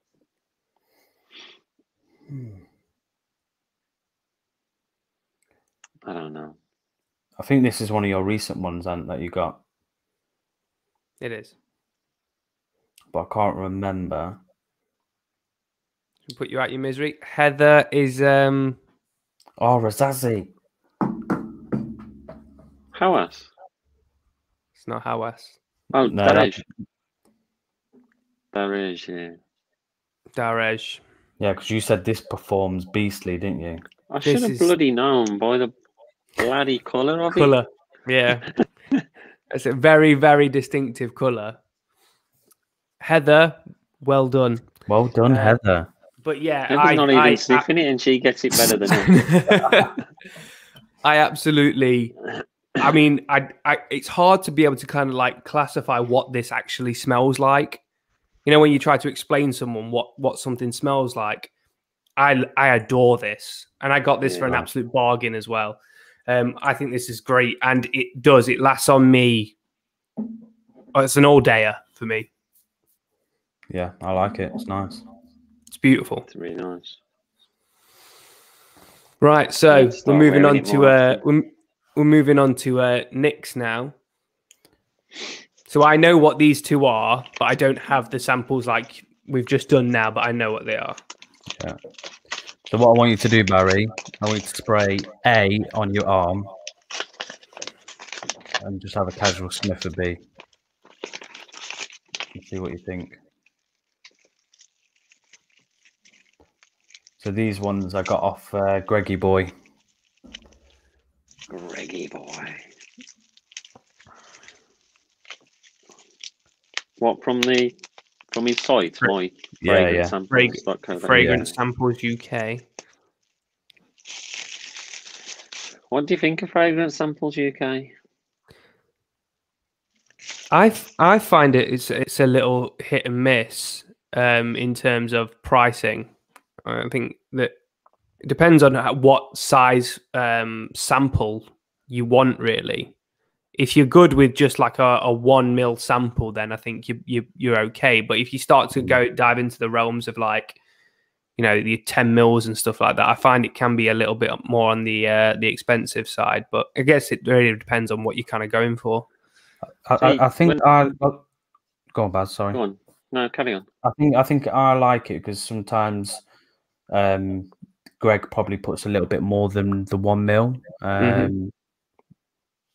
I don't know.
I think this is one of your recent ones, Ant, that you got,
It is.
but I can't remember.
Put you out your misery. Heather is um.
Oh, Rasasi.
How
It's not Hawas.
Oh,
No,
Daarej. Daarej, yeah.
Daarej.
Yeah, because you said this performs beastly, didn't you?
I
This
should have
is-
bloody known by the bloody colour of it.
Color. Yeah. it's a very very distinctive color. Heather, well done.
Well done,
Uh,
Heather.
But yeah,
Heather's
I,
not even
I,
sniffing it, and she gets it better than me.
I absolutely. I mean, I, I. It's hard to be able to kind of like classify what this actually smells like. You know, when you try to explain someone what what something smells like. I I adore this, and I got this for an absolute bargain as well. Um, I think this is great, and it does. It lasts on me. Oh, it's an all dayer for me.
Yeah, I like it. It's nice.
It's beautiful.
it's really nice.
Right, so we're moving on
it
to
more
uh, we're, we're moving on to uh, Nick's now. So I know what these two are, but I don't have the samples like we've just done now. But I know what they are.
So what I want you to do, Barry, I want you to spray A on your arm and just have a casual sniff of B. And see what you think. So these ones I got off uh, Greggy Boy.
Greggy boy. What from the from his site?
Fra-
My
Yeah,
fragrance
yeah.
samples
Frag-
dot co dot UK.
Fragrance Samples UK.
What do you think of fragrance samples UK?
I I find it it's it's a little hit and miss um, in terms of pricing. I think that it depends on what size um, sample you want, really. If you're good with just like a, a one mil sample, then I think you, you you're okay. But if you start to go dive into the realms of like, you know, the ten mils and stuff like that, I find it can be a little bit more on the uh, the expensive side. But I guess it really depends on what you're kind of going for.
I, I, I think
when-
I. oh, Go on, Baz. Sorry.
Go on. No, carry on.
I think I think I like it because sometimes um, Greg probably puts a little bit more than the one mil um,
Mhm.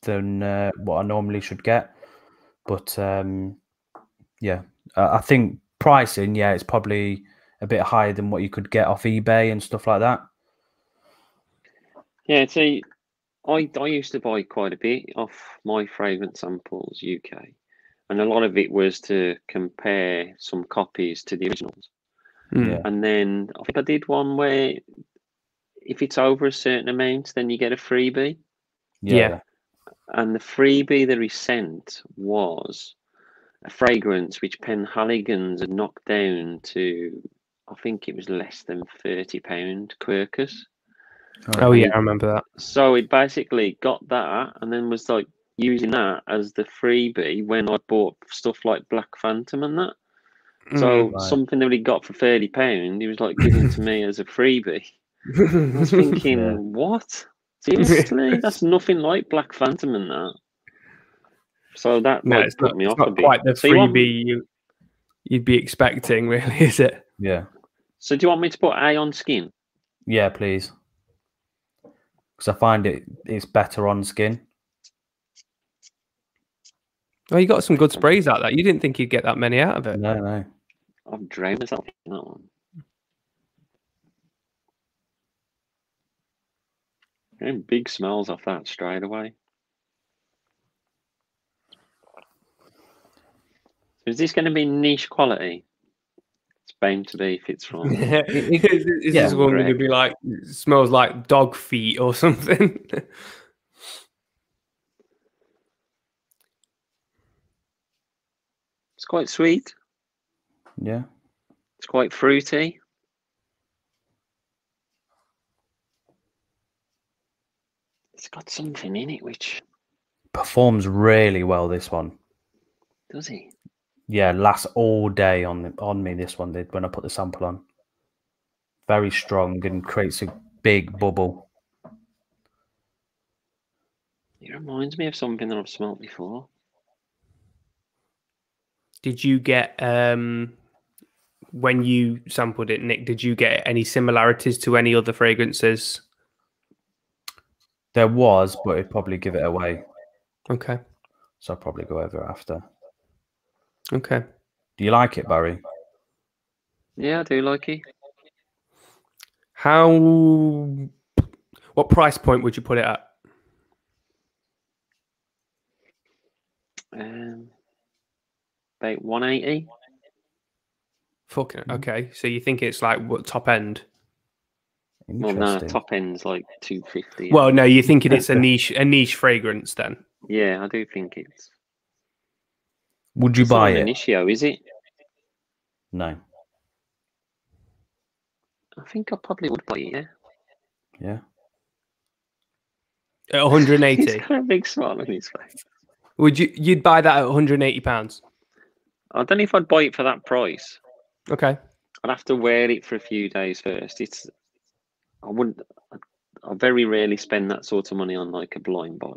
Than uh, what I normally should get. But um, yeah, uh, I think pricing, yeah, it's probably a bit higher than what you could get off eBay and stuff like that.
Yeah, see, I I used to buy quite a bit off my fragrance samples UK, and a lot of it was to compare some copies to the originals.
Mm.
Yeah.
And then I think I did one where if it's over a certain amount, then you get a freebie.
Yeah.
And the freebie that he sent was a fragrance which Penhaligon's had knocked down to, I think it was less than thirty pound Quercus.
Oh, oh yeah, I remember that.
So it basically got that and then was like using that as the freebie when I bought stuff like Black Phantom and that. So mm.
Right.
something that he got for thirty pound, he was like giving to me as a freebie. I was thinking,
Yeah.
what? Seriously, that's nothing like Black Phantom and that. So that
no,
like,
it's
put
not,
me
it's
off a
not
bit.
quite the
so, you want,
freebie you, you'd be expecting, really, is it?
Yeah.
so do you want me to put A on skin?
Yeah, please. Because I find it it's better on skin.
Oh, you got some good sprays out there. You didn't think you'd get that many out of it.
No, no.
I've drowned myself in that one. Getting big smells off that straight away. Is this going to be niche quality? It's bound to be if it's from.
is is
yeah,
this one going to be like smells like dog feet or something?
It's quite sweet.
Yeah.
It's quite fruity. It's got something in it, which
Performs really well this one.
does he?
Yeah, lasts all day on the, on me. This one did when I put the sample on. Very strong and creates a big bubble.
It reminds me of something that I've smelt before.
did you get um when you sampled it, Nick? Did you get any similarities to any other fragrances?
There was, but it'd probably give it away.
Okay,
So I'll probably go over after.
okay.
Do you like it, Barry?
Yeah, I do like it.
How? What price point would you put it at?
Um, about 180.
Fucking okay. So you think it's like what top end?
Well, no, top end's like 250.
Well, no, you're thinking it's a niche, a niche fragrance then.
yeah, I do think it's.
Would you
it's
buy
an
it?
Initio, is it?
No.
I think I probably would buy it, yeah.
Yeah.
At 180,
He's got a big smile on his face.
would you? You'd buy that at 180 pounds?
I don't know if I'd buy it for that price.
Okay.
I'd have to wear it for a few days first. It's. I wouldn't. I, I very rarely spend that sort of money on like a blind buy.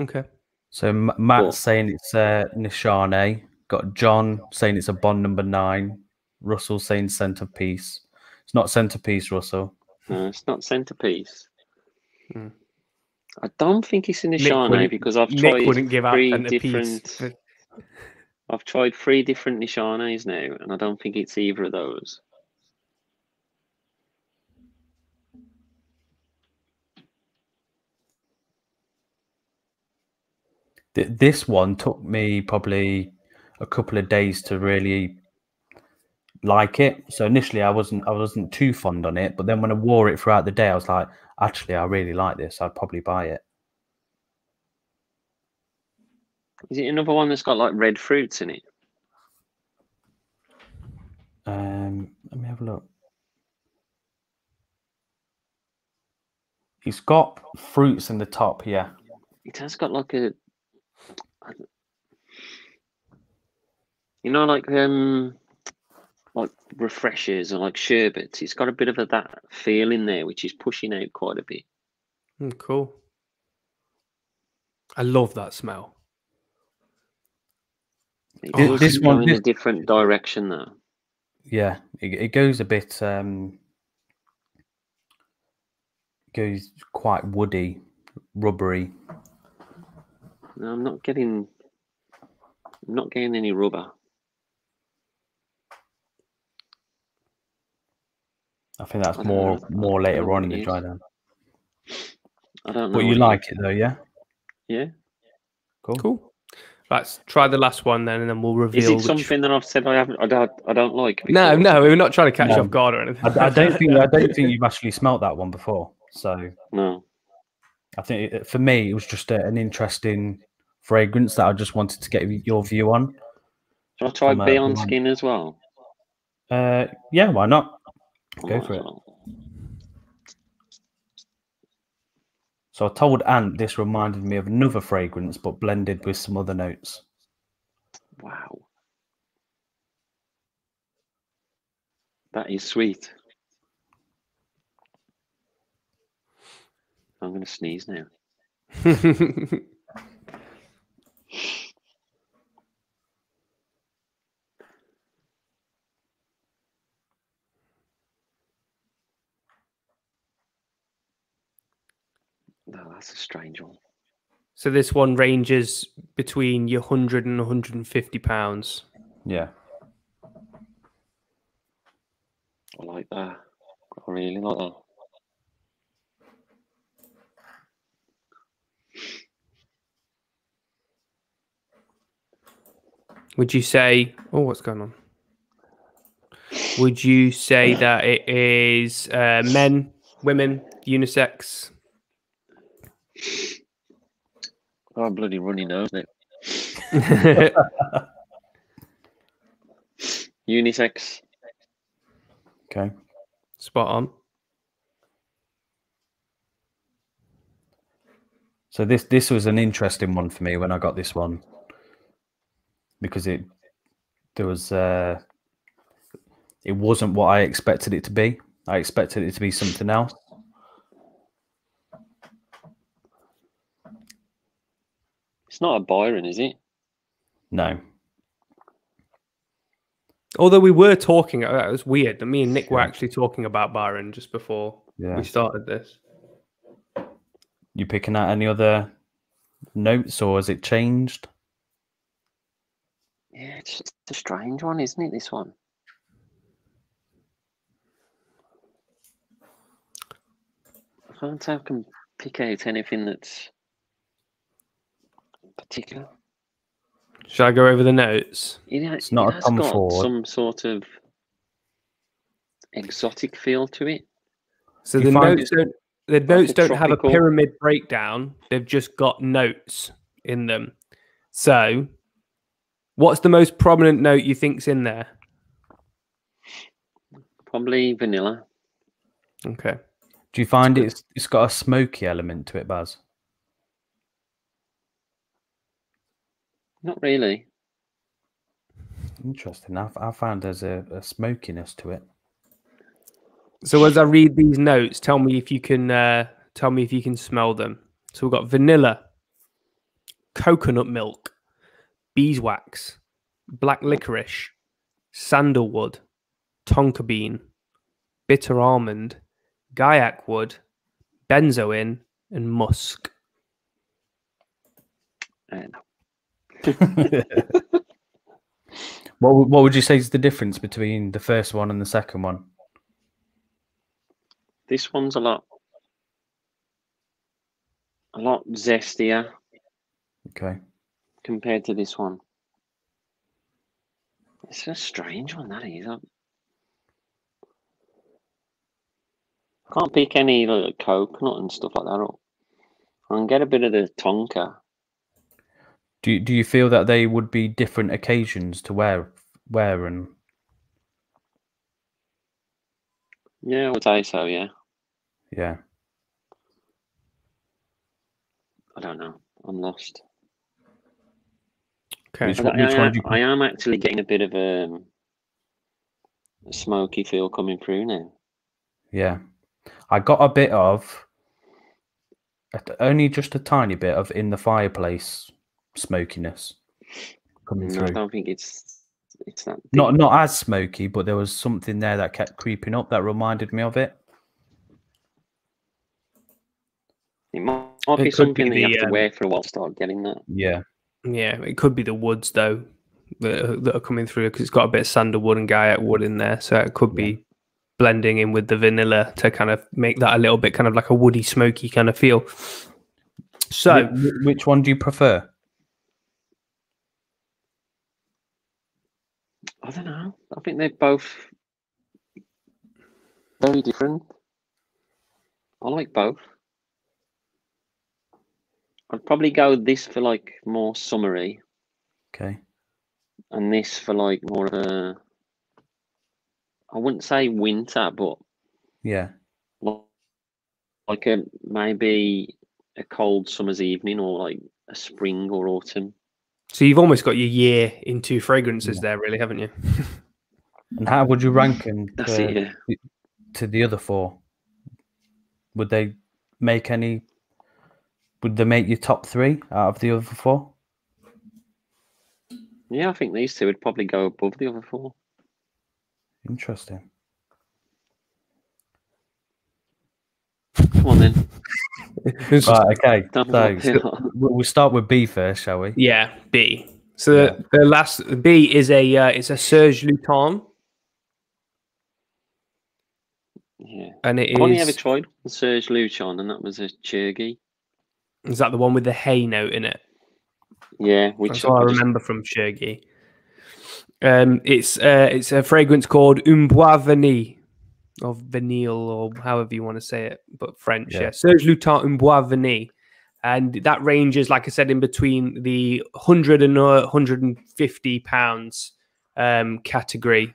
Okay.
So M- Matt's
Cool.
saying it's a Nishane. Got John saying it's a Bond number nine. Russell saying centerpiece. It's not centerpiece, Russell.
No, it's not centerpiece.
Hmm.
I don't think it's in the
Nick
Shane
wouldn't-
because I've
Nick
tried
wouldn't give
three
a piece.
different. I've tried three different Nishanes now, and I don't think it's either of those.
Th- This one took me probably a couple of days to really like it. So initially, I wasn't I wasn't too fond on it, but then when I wore it throughout the day, I was like, actually, I really like this. I'd probably buy it.
Is it another one that's got like red fruits in it?
Um, let me have a look. He's got fruits in the top, yeah.
It has got like a, you know, like um, like refreshers or like sherbets. It's got a bit of a, that feel in there, which is pushing out quite a bit.
Mm, cool. I love that smell.
It
Oh,
does
this one-
in a different direction though.
Yeah, it, it goes a bit um goes quite woody, rubbery.
No, I'm not getting. I'm not getting any rubber.
I think that's
I
more
know.
more later on in the
is.
dry down.
I don't know.
But you like it though, yeah?
Yeah.
Cool.
Cool. Let's try the last one then, and then we'll reveal.
Is
reveal.
it
which-
something that I've said I haven't? I don't. I don't like.
No,
before?
no, we're not trying to catch you
No.
off guard or anything.
I, I don't think I don't think you've actually smelt that one before. So
No.
I think it, for me it was just a, an interesting fragrance that I just wanted to get your view on.
Shall I try
uh,
Beyond. Skin as well?
Uh, yeah, why not? Go for it.
well.
So I told Ant this reminded me of another fragrance, but blended with some other notes.
Wow. That is sweet. I'm going to sneeze now. No, that's a strange one.
so this one ranges between your 100 and 150 pounds.
Yeah.
I like that. I really like that.
Would you say? Oh, what's going on? Would you say that it is uh, men, women, unisex?
Oh, bloody runny nose now. Unisex.
Okay.
Spot on.
So this this was an interesting one for me when I got this one because it there was uh it wasn't what I expected it to be. I expected it to be something else.
It's not a Byron, is it?
No.
Although we were talking, uh, it was weird. That me and Nick were actually talking about Byron just before
Yeah.
we started this.
You picking out any other notes or has it changed?
Yeah, it's just a strange one, isn't it? This one. I can't say I can pick out anything that's particular.
Shall I go over the notes?
It, ha-
It's not
it
a
has
Tom
got
Ford.
some sort of exotic feel to it.
So
You
the notes don't the notes
a
don't have a pyramid breakdown. They've just got notes in them. So, what's the most prominent note you think's in there?
Probably vanilla.
Okay.
Do you find it's it's got a smoky element to it, Baz?
Not really.
Interesting. I, I found there's a, a smokiness to it.
So as I read these notes, tell me if you can uh, tell me if you can smell them. So we've got vanilla, coconut milk, beeswax, black licorice, sandalwood, tonka bean, bitter almond, Guaiac wood, benzoin, and musk.
No.
what what would you say is the difference between the first one and the second one?
This one's a lot, a lot zestier
Okay.
Compared to this one. It's a strange one, that is. I can't pick any like, coconut and stuff like that up. I can get a bit of the tonka.
Do you, do you feel that they would be different occasions to wear wear and
Yeah, I would say so, yeah.
yeah?
I don't know. I'm lost.
Okay.
Which
I,
which
I
one
am-
do you
I am actually getting a bit of a, a smoky feel coming through now.
Yeah, I got a bit of only just a tiny bit of in the fireplace smokiness coming
No, I don't think it's it's that.
Not
deep.
not as smoky, but there was something there that kept creeping up that reminded me of it.
It might, might
It
be
could be
something that you
the,
have to
um,
wear for a while to start getting that.
Yeah,
Yeah, it could be the woods though that are, that are coming through because it's got a bit of sandalwood and Guaiac wood in there, so it could be blending in with the vanilla to kind of make that a little bit kind of like a woody, smoky kind of feel. So
Wh- wh- which one do you prefer?
I don't know. I think they're both very different. I like both. I'd probably go this for like more summery,
Okay,
and this for like more of a. I wouldn't say winter, but
yeah,
li- like a maybe a cold summer's evening or like a spring or autumn.
so you've almost got your year in two fragrances there, really, haven't you?
and how would you rank them
That's
to,
it. Yeah.
to the other four? Would they make any? Would they make your top three out of the other four?
Yeah, I think these two would probably go above the other four.
Interesting.
Come on then.
Right, okay.
Don't
So
walk it off.
we'll we'll start with B first, shall we?
Yeah, B. So the, the last B is a uh, it's a Serge Lutens,
Yeah.
and it
I've only ever tried Serge Lutens, and that was a Chergui.
Is that the one with the hay note in it?
Yeah, which
That's what I
just-
remember from Chergui. Um, it's uh, it's a fragrance called Un Bois Vanille, or Vanille, or however you want to say it, but French.
Yeah.
Yeah, Serge Lutens Un Bois Vanille, and that ranges, like I said, in between the hundred and uh, hundred and fifty pounds um, category.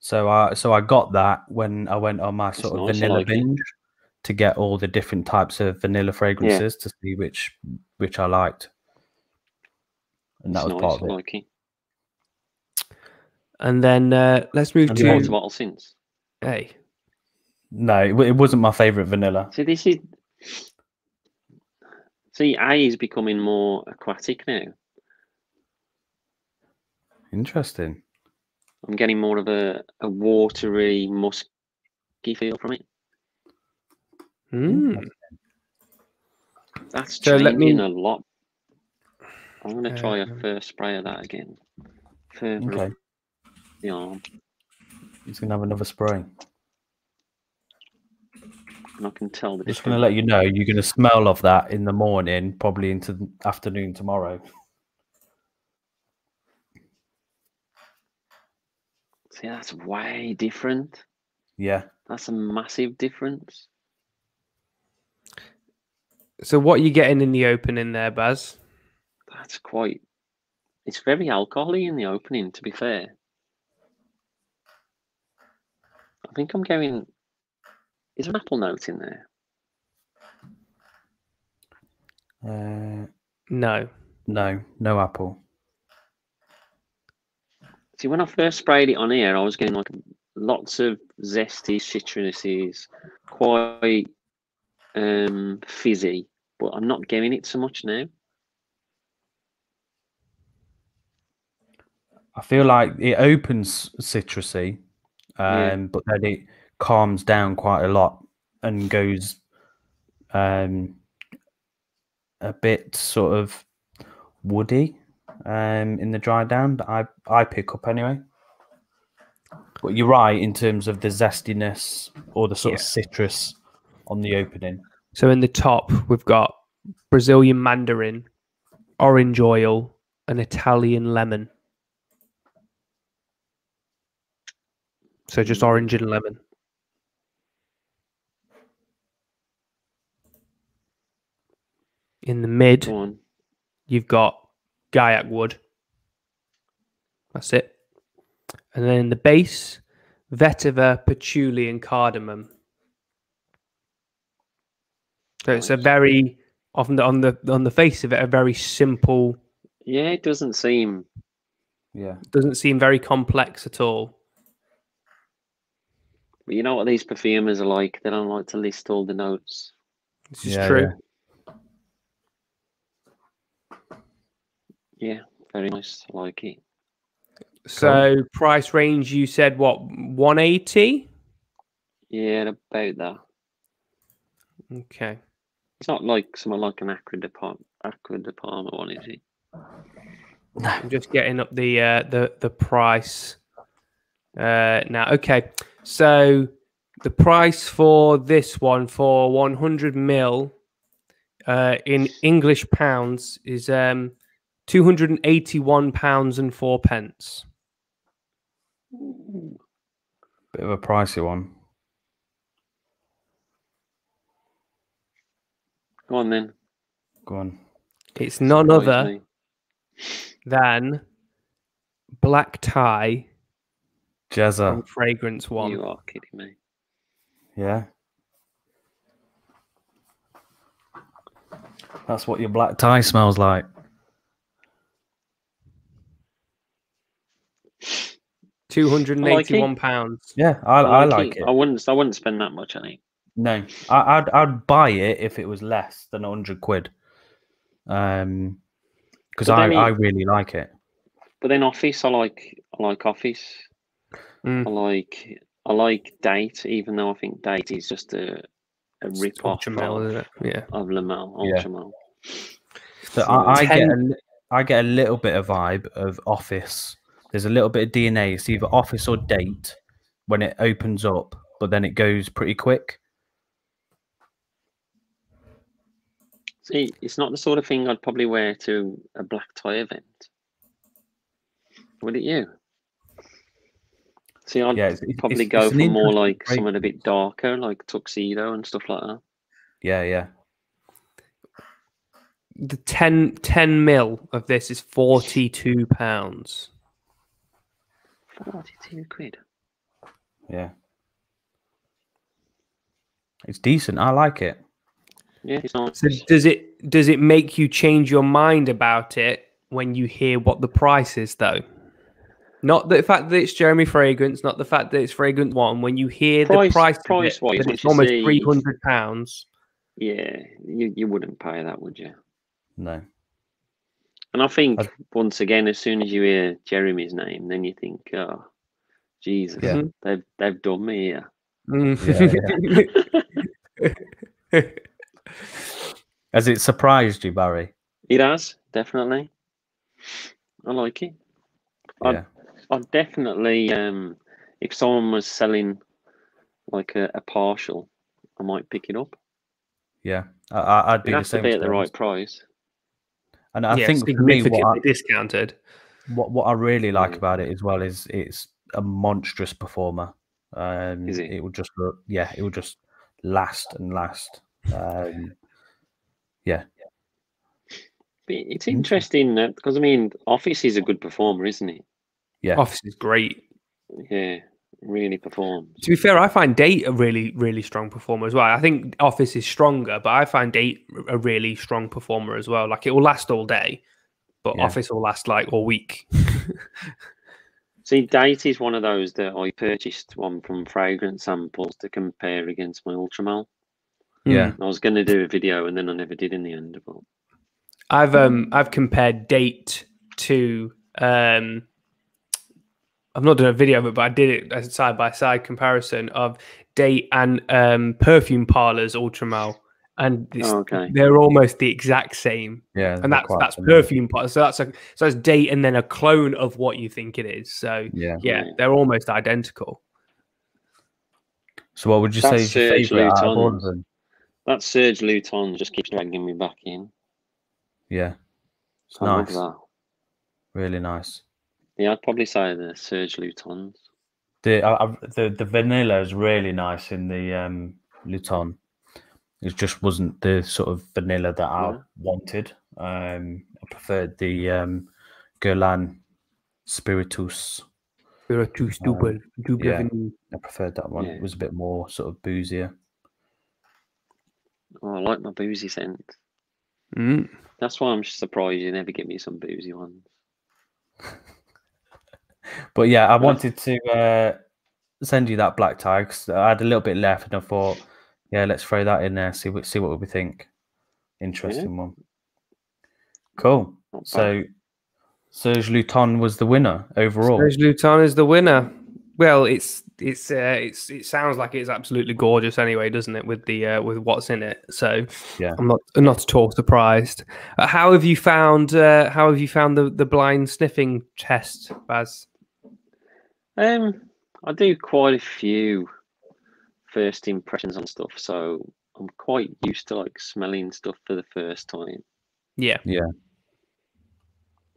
So I so I got that when I went on my sort of
nice, I
vanilla
like it.
Binge to get all the different types of vanilla fragrances to see which which I liked. And that
it's
was
nice,
part of it.
like.
And then uh, let's move
And
to
then-
Water bottle since.
hey.
No, it, it wasn't my favorite vanilla.
See, this is. See, A is becoming more aquatic now.
Interesting.
I'm getting more of a, a watery, musky feel from it.
Mm.
That's
So let
changing
me-
a lot. I'm going to try a
Um,
first spray of that again. Further
Okay.
up the arm.
He's gonna have another spray.
And I can tell the
Just gonna let you know you're gonna smell of that in the morning, probably into the afternoon tomorrow.
See, that's way different.
Yeah.
That's a massive difference.
So what are you getting in the opening there, Baz?
That's quite. It's very alcoholic in the opening, to be fair. I think I'm going. Is there an apple note in there?
Uh,
No.
no, no apple.
See, when I first sprayed it on here, I was getting like lots of zesty citruses, quite um, fizzy, but I'm not getting it so much now.
I feel like it opens citrusy, um,
Yeah.
but then it calms down quite a lot and goes um, a bit sort of woody um, in the dry down that I, I pick up anyway. But you're right in terms of the zestiness or the sort of citrus on the opening.
So in the top, we've got Brazilian mandarin, orange oil, and Italian lemon. So just hmm. orange and lemon. In the mid, you've got Guaiac wood. That's it. And then in the base, vetiver, patchouli, and cardamom. So it's a very often on the on the face of it, a very simple.
Yeah, it doesn't seem.
Yeah.
Doesn't seem very complex at all.
But you know what these perfumers are like? They don't like to list all the notes.
This is
Yeah,
true.
Yeah, very nice. I like it.
So price range, you said what one eighty?
Yeah, about that.
Okay.
It's not like someone like an Acqua di Parma, Acqua di Parma one, is it?
I'm just getting up the uh, the the price uh, now. Okay, so the price for this one for 100 mil uh, in English pounds is um 281 pounds and four pence.
Bit of a pricey one.
Go on then.
Go on.
It's none
surprise
other
me.
than black tie
Jezza.
from fragrance one.
You are kidding me.
Yeah. That's what your black tie smells like.
Two hundred and eighty-one pounds.
Yeah, I, I like it.
I wouldn't. I wouldn't spend that much on it.
No, I, I'd I'd buy it if it was less than hundred quid. Um, because I, I really like it.
But then office, I like. I like office.
Mm.
I like. I like date, even though I think date is just a a rip off
Ultra Male,
of,
isn't? Yeah.
of Le Male,
Yeah.
Ultra Male.
So I, I get
Ten-
a, li- I get a little bit of vibe of office. There's a little bit of DNA. It's either office or date when it opens up, but then it goes pretty quick.
See, it's not the sort of thing I'd probably wear to a black tie event. Would it you? See, I'd
Yeah, it's- it's-
probably
it's-
go for more like
break.
something a bit darker, like tuxedo and stuff like that.
Yeah, yeah.
The 10, 10 mil of this is 42 pounds.
Forty-two quid.
Yeah. It's decent. I like it.
Yeah, it's nice.
So does it does it make you change your mind about it when you hear what the price is though? Not the fact that it's Jeremy Fragrance, not the fact that it's Fragrance One. When you hear
Price-
the price,
price
of it,
wise,
it's almost
see-
three hundred pounds.
Yeah, you, you wouldn't pay that, would you?
No.
And I think
I-
once again, as soon as you hear Jeremy's name, then you think, oh, Jesus,
Yeah.
they've they've done me here.
Mm.
Has it surprised you, Barry?
It has definitely. I like it. I'd,
Yeah.
I'd definitely, um, if someone was selling like a, a partial, I might pick it up.
Yeah. I, I, I'd
It
the
has to
same.
be at the
be
right price.
And I
yeah,
think for me,
significantly
what I,
discounted.
what what I really like
Mm.
about it as well is it's a monstrous performer. Um,
Is it?
it will just look, yeah, it will just last and last. Um, yeah,
But it's interesting that because I mean, Office is a good performer, isn't he?
yeah,
Office is great.
Yeah, really performs.
To be fair, I find Date a really, really strong performer as well. I think Office is stronger, but I find Date a really strong performer as well. Like it will last all day, but
Yeah.
Office will last like all week.
See, Date is one of those that I purchased one from fragrance samples to compare against my Ultra Male.
Yeah,
I was going to do a video and then I never did in the end. But
I've um I've compared Date to um I've not done a video of it, but I did it as a side by side comparison of date and um, Perfume Parlour's Ultramel, and it's,
Oh, okay.
they're almost the exact same.
Yeah,
And that's that's
similar.
Perfume Parlour. So that's a so that's date and then a clone of what you think it is. So
Yeah.
yeah,
Right.
they're almost identical.
So what would you
That's
say is your favorite out of all of them?
That Serge Lutens just keeps dragging me back in.
Yeah, it's
I love
nice,
that.
really nice.
Yeah, I'd probably say the Serge Lutens.
The I, I, the the vanilla is really nice in the um, Luton. It just wasn't the sort of vanilla that I
Yeah.
wanted. Um, I preferred the um, Guerlain Spiritueuse.
You're too stupid. too
yeah. I preferred that one.
Yeah.
It was a bit more sort of boozier.
Oh, I like my boozy scent.
Mm.
That's why I'm surprised you never get me some boozy ones.
But yeah, I wanted to uh, send you that black tie 'cause I had a little bit left, and I thought, yeah, let's throw that in there. See what see what we think. Interesting one. Cool.
Not bad.
So Serge Lutens was the winner overall.
Serge Lutens is the winner. Well, it's it's uh, it's it sounds like it's absolutely gorgeous anyway, doesn't it? With the uh, with what's in it, so
Yeah.
I'm not not at all surprised. Uh, how have you found uh, how have you found the the blind sniffing test, Baz?
Um, I do quite a few first impressions on stuff, so I'm quite used to like smelling stuff for the first time.
Yeah, yeah,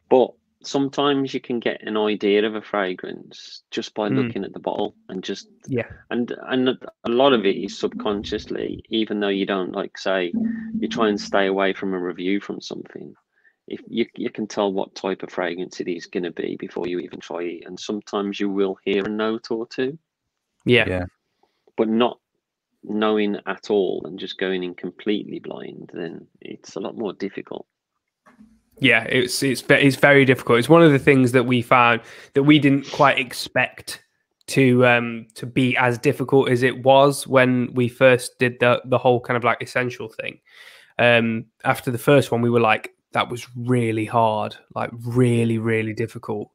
But sometimes you can get an idea of a fragrance just by
Mm.
looking at the bottle and just
yeah,
and and a lot of it is subconsciously, even though you don't like say you try and stay away from a review from something. If you you can tell what type of fragrance it is going to be before you even try it, and sometimes you will hear a note or two.
yeah,
Yeah.
but not knowing at all and just going in completely blind, then it's a lot more difficult.
Yeah. It's it's it's very difficult. It's one of the things that we found that we didn't quite expect to um to be as difficult as it was when we first did the the whole kind of like Scentualise thing. Um, after the first one, we were like, that was really hard, like really, really difficult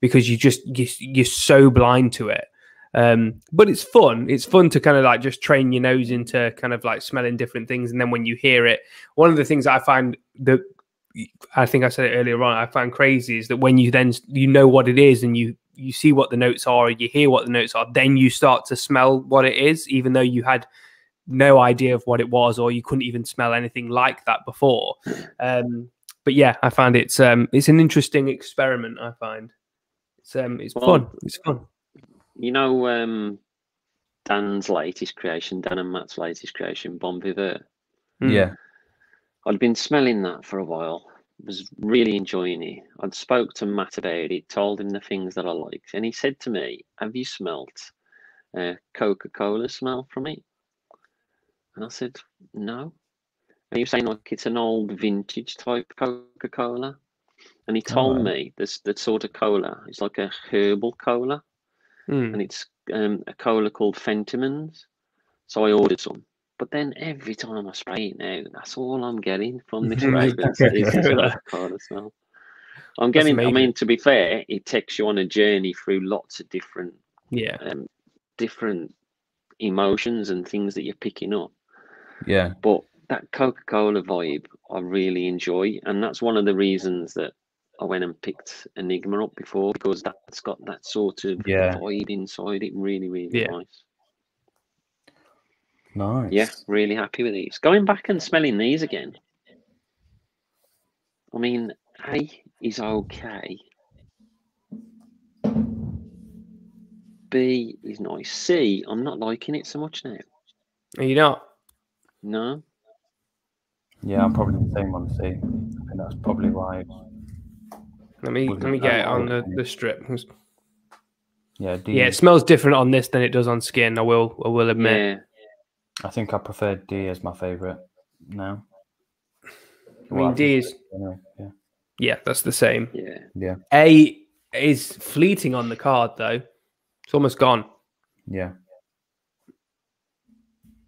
because you just you, you're so blind to it. Um, but it's fun. It's fun to kind of like just train your nose into kind of like smelling different things, and then when you hear it, one of the things I find that I think I said it earlier on, I find crazy is that when you then you know what it is and you you see what the notes are, you hear what the notes are, then you start to smell what it is, even though you had no idea of what it was or you couldn't even smell anything like that before. Um, but yeah, I find it's um, it's an interesting experiment. I find it's um, it's
Well,
fun. It's fun.
You know, um, Dan's latest creation, Dan and Matt's latest creation, Bon Viveur.
Mm.
Yeah.
I'd been smelling that for a while. Was really enjoying it. I'd spoke to Matt about it, told him the things that I liked, and he said to me, "Have you smelt uh, Coca-Cola smell from it?" And I said, "No." And he was saying like it's an old vintage type Coca-Cola, and he told
Alright.
me this that sort of cola is like a herbal cola,
Mm.
and it's um, a cola called Fentimans. So I ordered some. But then every time I spray it now, that's all I'm getting from this fragrance. Coca-Cola. I'm getting. I mean, to be fair, it takes you on a journey through lots of different,
Yeah,
um, different emotions and things that you're picking up.
Yeah.
But that Coca-Cola vibe, I really enjoy, and that's one of the reasons that I went and picked Enigma up before because that's got that sort of
Yeah.
vibe inside it. Really, really
Yeah.
nice.
Nice.
Yeah, really happy with these. Going back and smelling these again. I mean, A is okay. B is nice. C, I'm not liking it so much now.
Are you not?
No.
Yeah, I'm probably the same on C. I think that's probably why.
Let me let me get it on the, the strip.
Yeah, D.
Yeah, it smells different on this than it does on skin. I will I will admit.
Yeah.
I think I prefer D as my favorite now.
I mean, D is
Anyway, yeah.
yeah, that's the same.
Yeah. yeah.
A is fleeting on the card though. It's almost gone.
Yeah.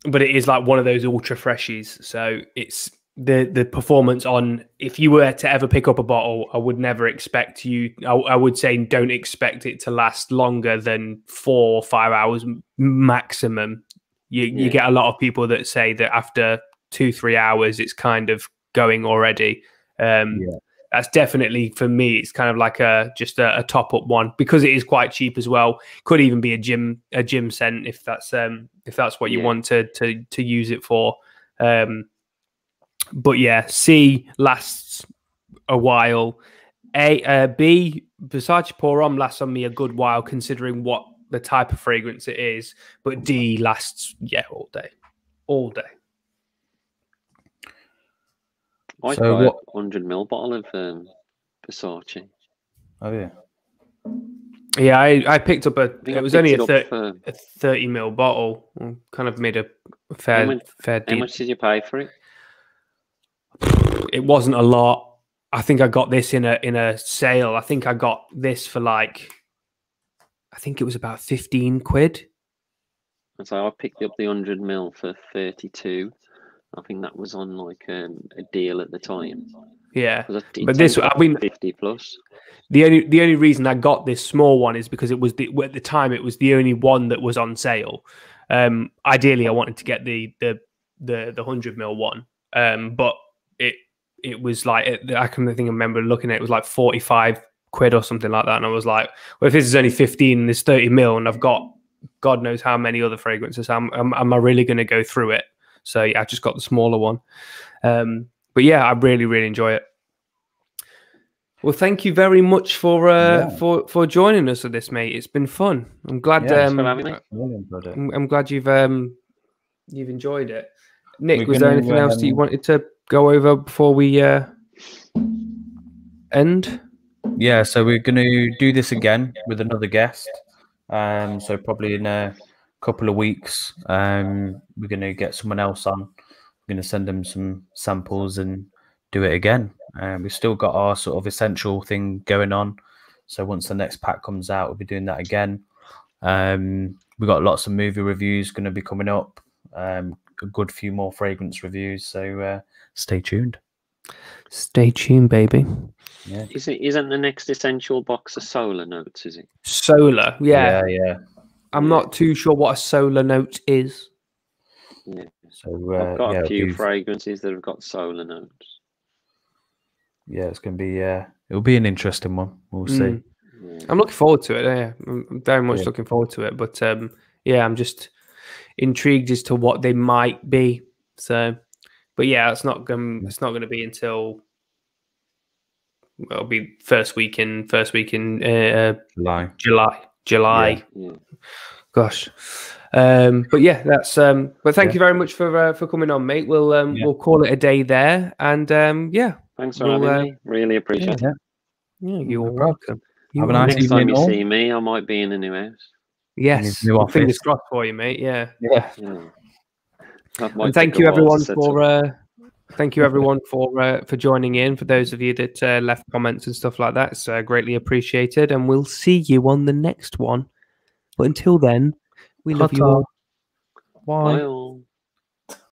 But it is like one of those ultra freshies. So it's the the performance on if you were to ever pick up a bottle, I would never expect you I, I would say don't expect it to last longer than four or five hours maximum You
Yeah.
you get a lot of people that say that after two three hours it's kind of going already. Um,
Yeah.
That's definitely for me. It's kind of like a just a, a top up one because it is quite cheap as well. Could even be a gym a gym scent if that's um if that's what you
Yeah.
want to to to use it for. Um, but yeah, C lasts a while. A uh, B Versace Pour Homme lasts on me a good while considering what the type of fragrance it is. But D lasts yeah all day, all day.
I
So
buy
what-
a hundred ml bottle of um, Versace.
Oh yeah.
Yeah, I, I picked up a. It
I
was only
it
a, thir-
for-
a thirty ml bottle. Kind of made a fair
much-
fair
How
deal.
much did you pay for it?
It wasn't a lot. I think I got this in a in a sale. I think I got this for like. I think it was about fifteen quid.
And so I picked up the hundred mil for thirty-two. I think that was on like um, a deal at the time.
Yeah, But this- I mean-
fifty plus.
The only the only reason I got this small one is because it was the at the time it was the only one that was on sale. Um, ideally, I wanted to get the the the the hundred mil one, um, but it it was like I can think I remember looking at it, it was like forty five quid or something like that, and I was like, well, if this is only fifteen and there's thirty mil, and I've got God knows how many other fragrances, am am, am I really going to go through it? So yeah, I just got the smaller one. Um, but yeah, I really really enjoy it. Well, thank you very much for uh,
Yeah.
for for joining us with this, mate. It's been fun. I'm glad.
Yeah,
um,
for having me.
Really enjoyed it.
I'm, I'm glad you've um you've enjoyed it. Nick,
We're
was there
gonna,
anything else that you
um,
wanted to go over before we uh end?
Yeah, so we're going to do this again with another guest. Um, so probably in a couple of weeks, um, we're going to get someone else on. We're going to send them some samples and do it again. Um, we've still got our sort of Scentualise thing going on. So once the next pack comes out, we'll be doing that again. Um, we've got lots of movie reviews going to be coming up. Um, a good few more fragrance reviews. So uh, stay tuned.
Stay tuned, baby.
Yeah.
Is it? Isn't the next Scentualise box a solar notes? Is it?
Solar, yeah.
yeah, yeah.
I'm not too sure what a solar note is.
Yeah.
So uh,
I've got
yeah,
a few
be-
fragrances that have got solar notes.
yeah, it's gonna be uh it'll be an interesting one. We'll see.
Mm.
Yeah.
I'm looking forward to it. Yeah, I'm I'm very much
Yeah.
looking forward to it. But um, yeah, I'm just intrigued as to what they might be. So, but yeah, it's not gonna. It's not going to be until well, it'll be first week in first week in uh,
July.
July. July.
Yeah.
Gosh. Um, but yeah, that's um, but thank
Yeah.
you very much for uh, for coming on, mate. We'll um,
Yeah.
we'll call it a day there, and um, yeah,
Thanks for
Well,
having
uh,
me. Really appreciate
Yeah,
it.
yeah, you're
problem.
welcome.
Have a
You're
nice
Next
welcome.
time you
all.
see me, I might be in a new house.
Yes,
new
well, fingers
office.
crossed for you, mate. Yeah.
yeah.
Yeah.
And thank you everyone for uh, thank you everyone for uh, for joining in. For those of you that uh, left comments and stuff like that, it's uh, greatly appreciated. And we'll see you on the next one. But until then, we love you all. Bye.
Bye all.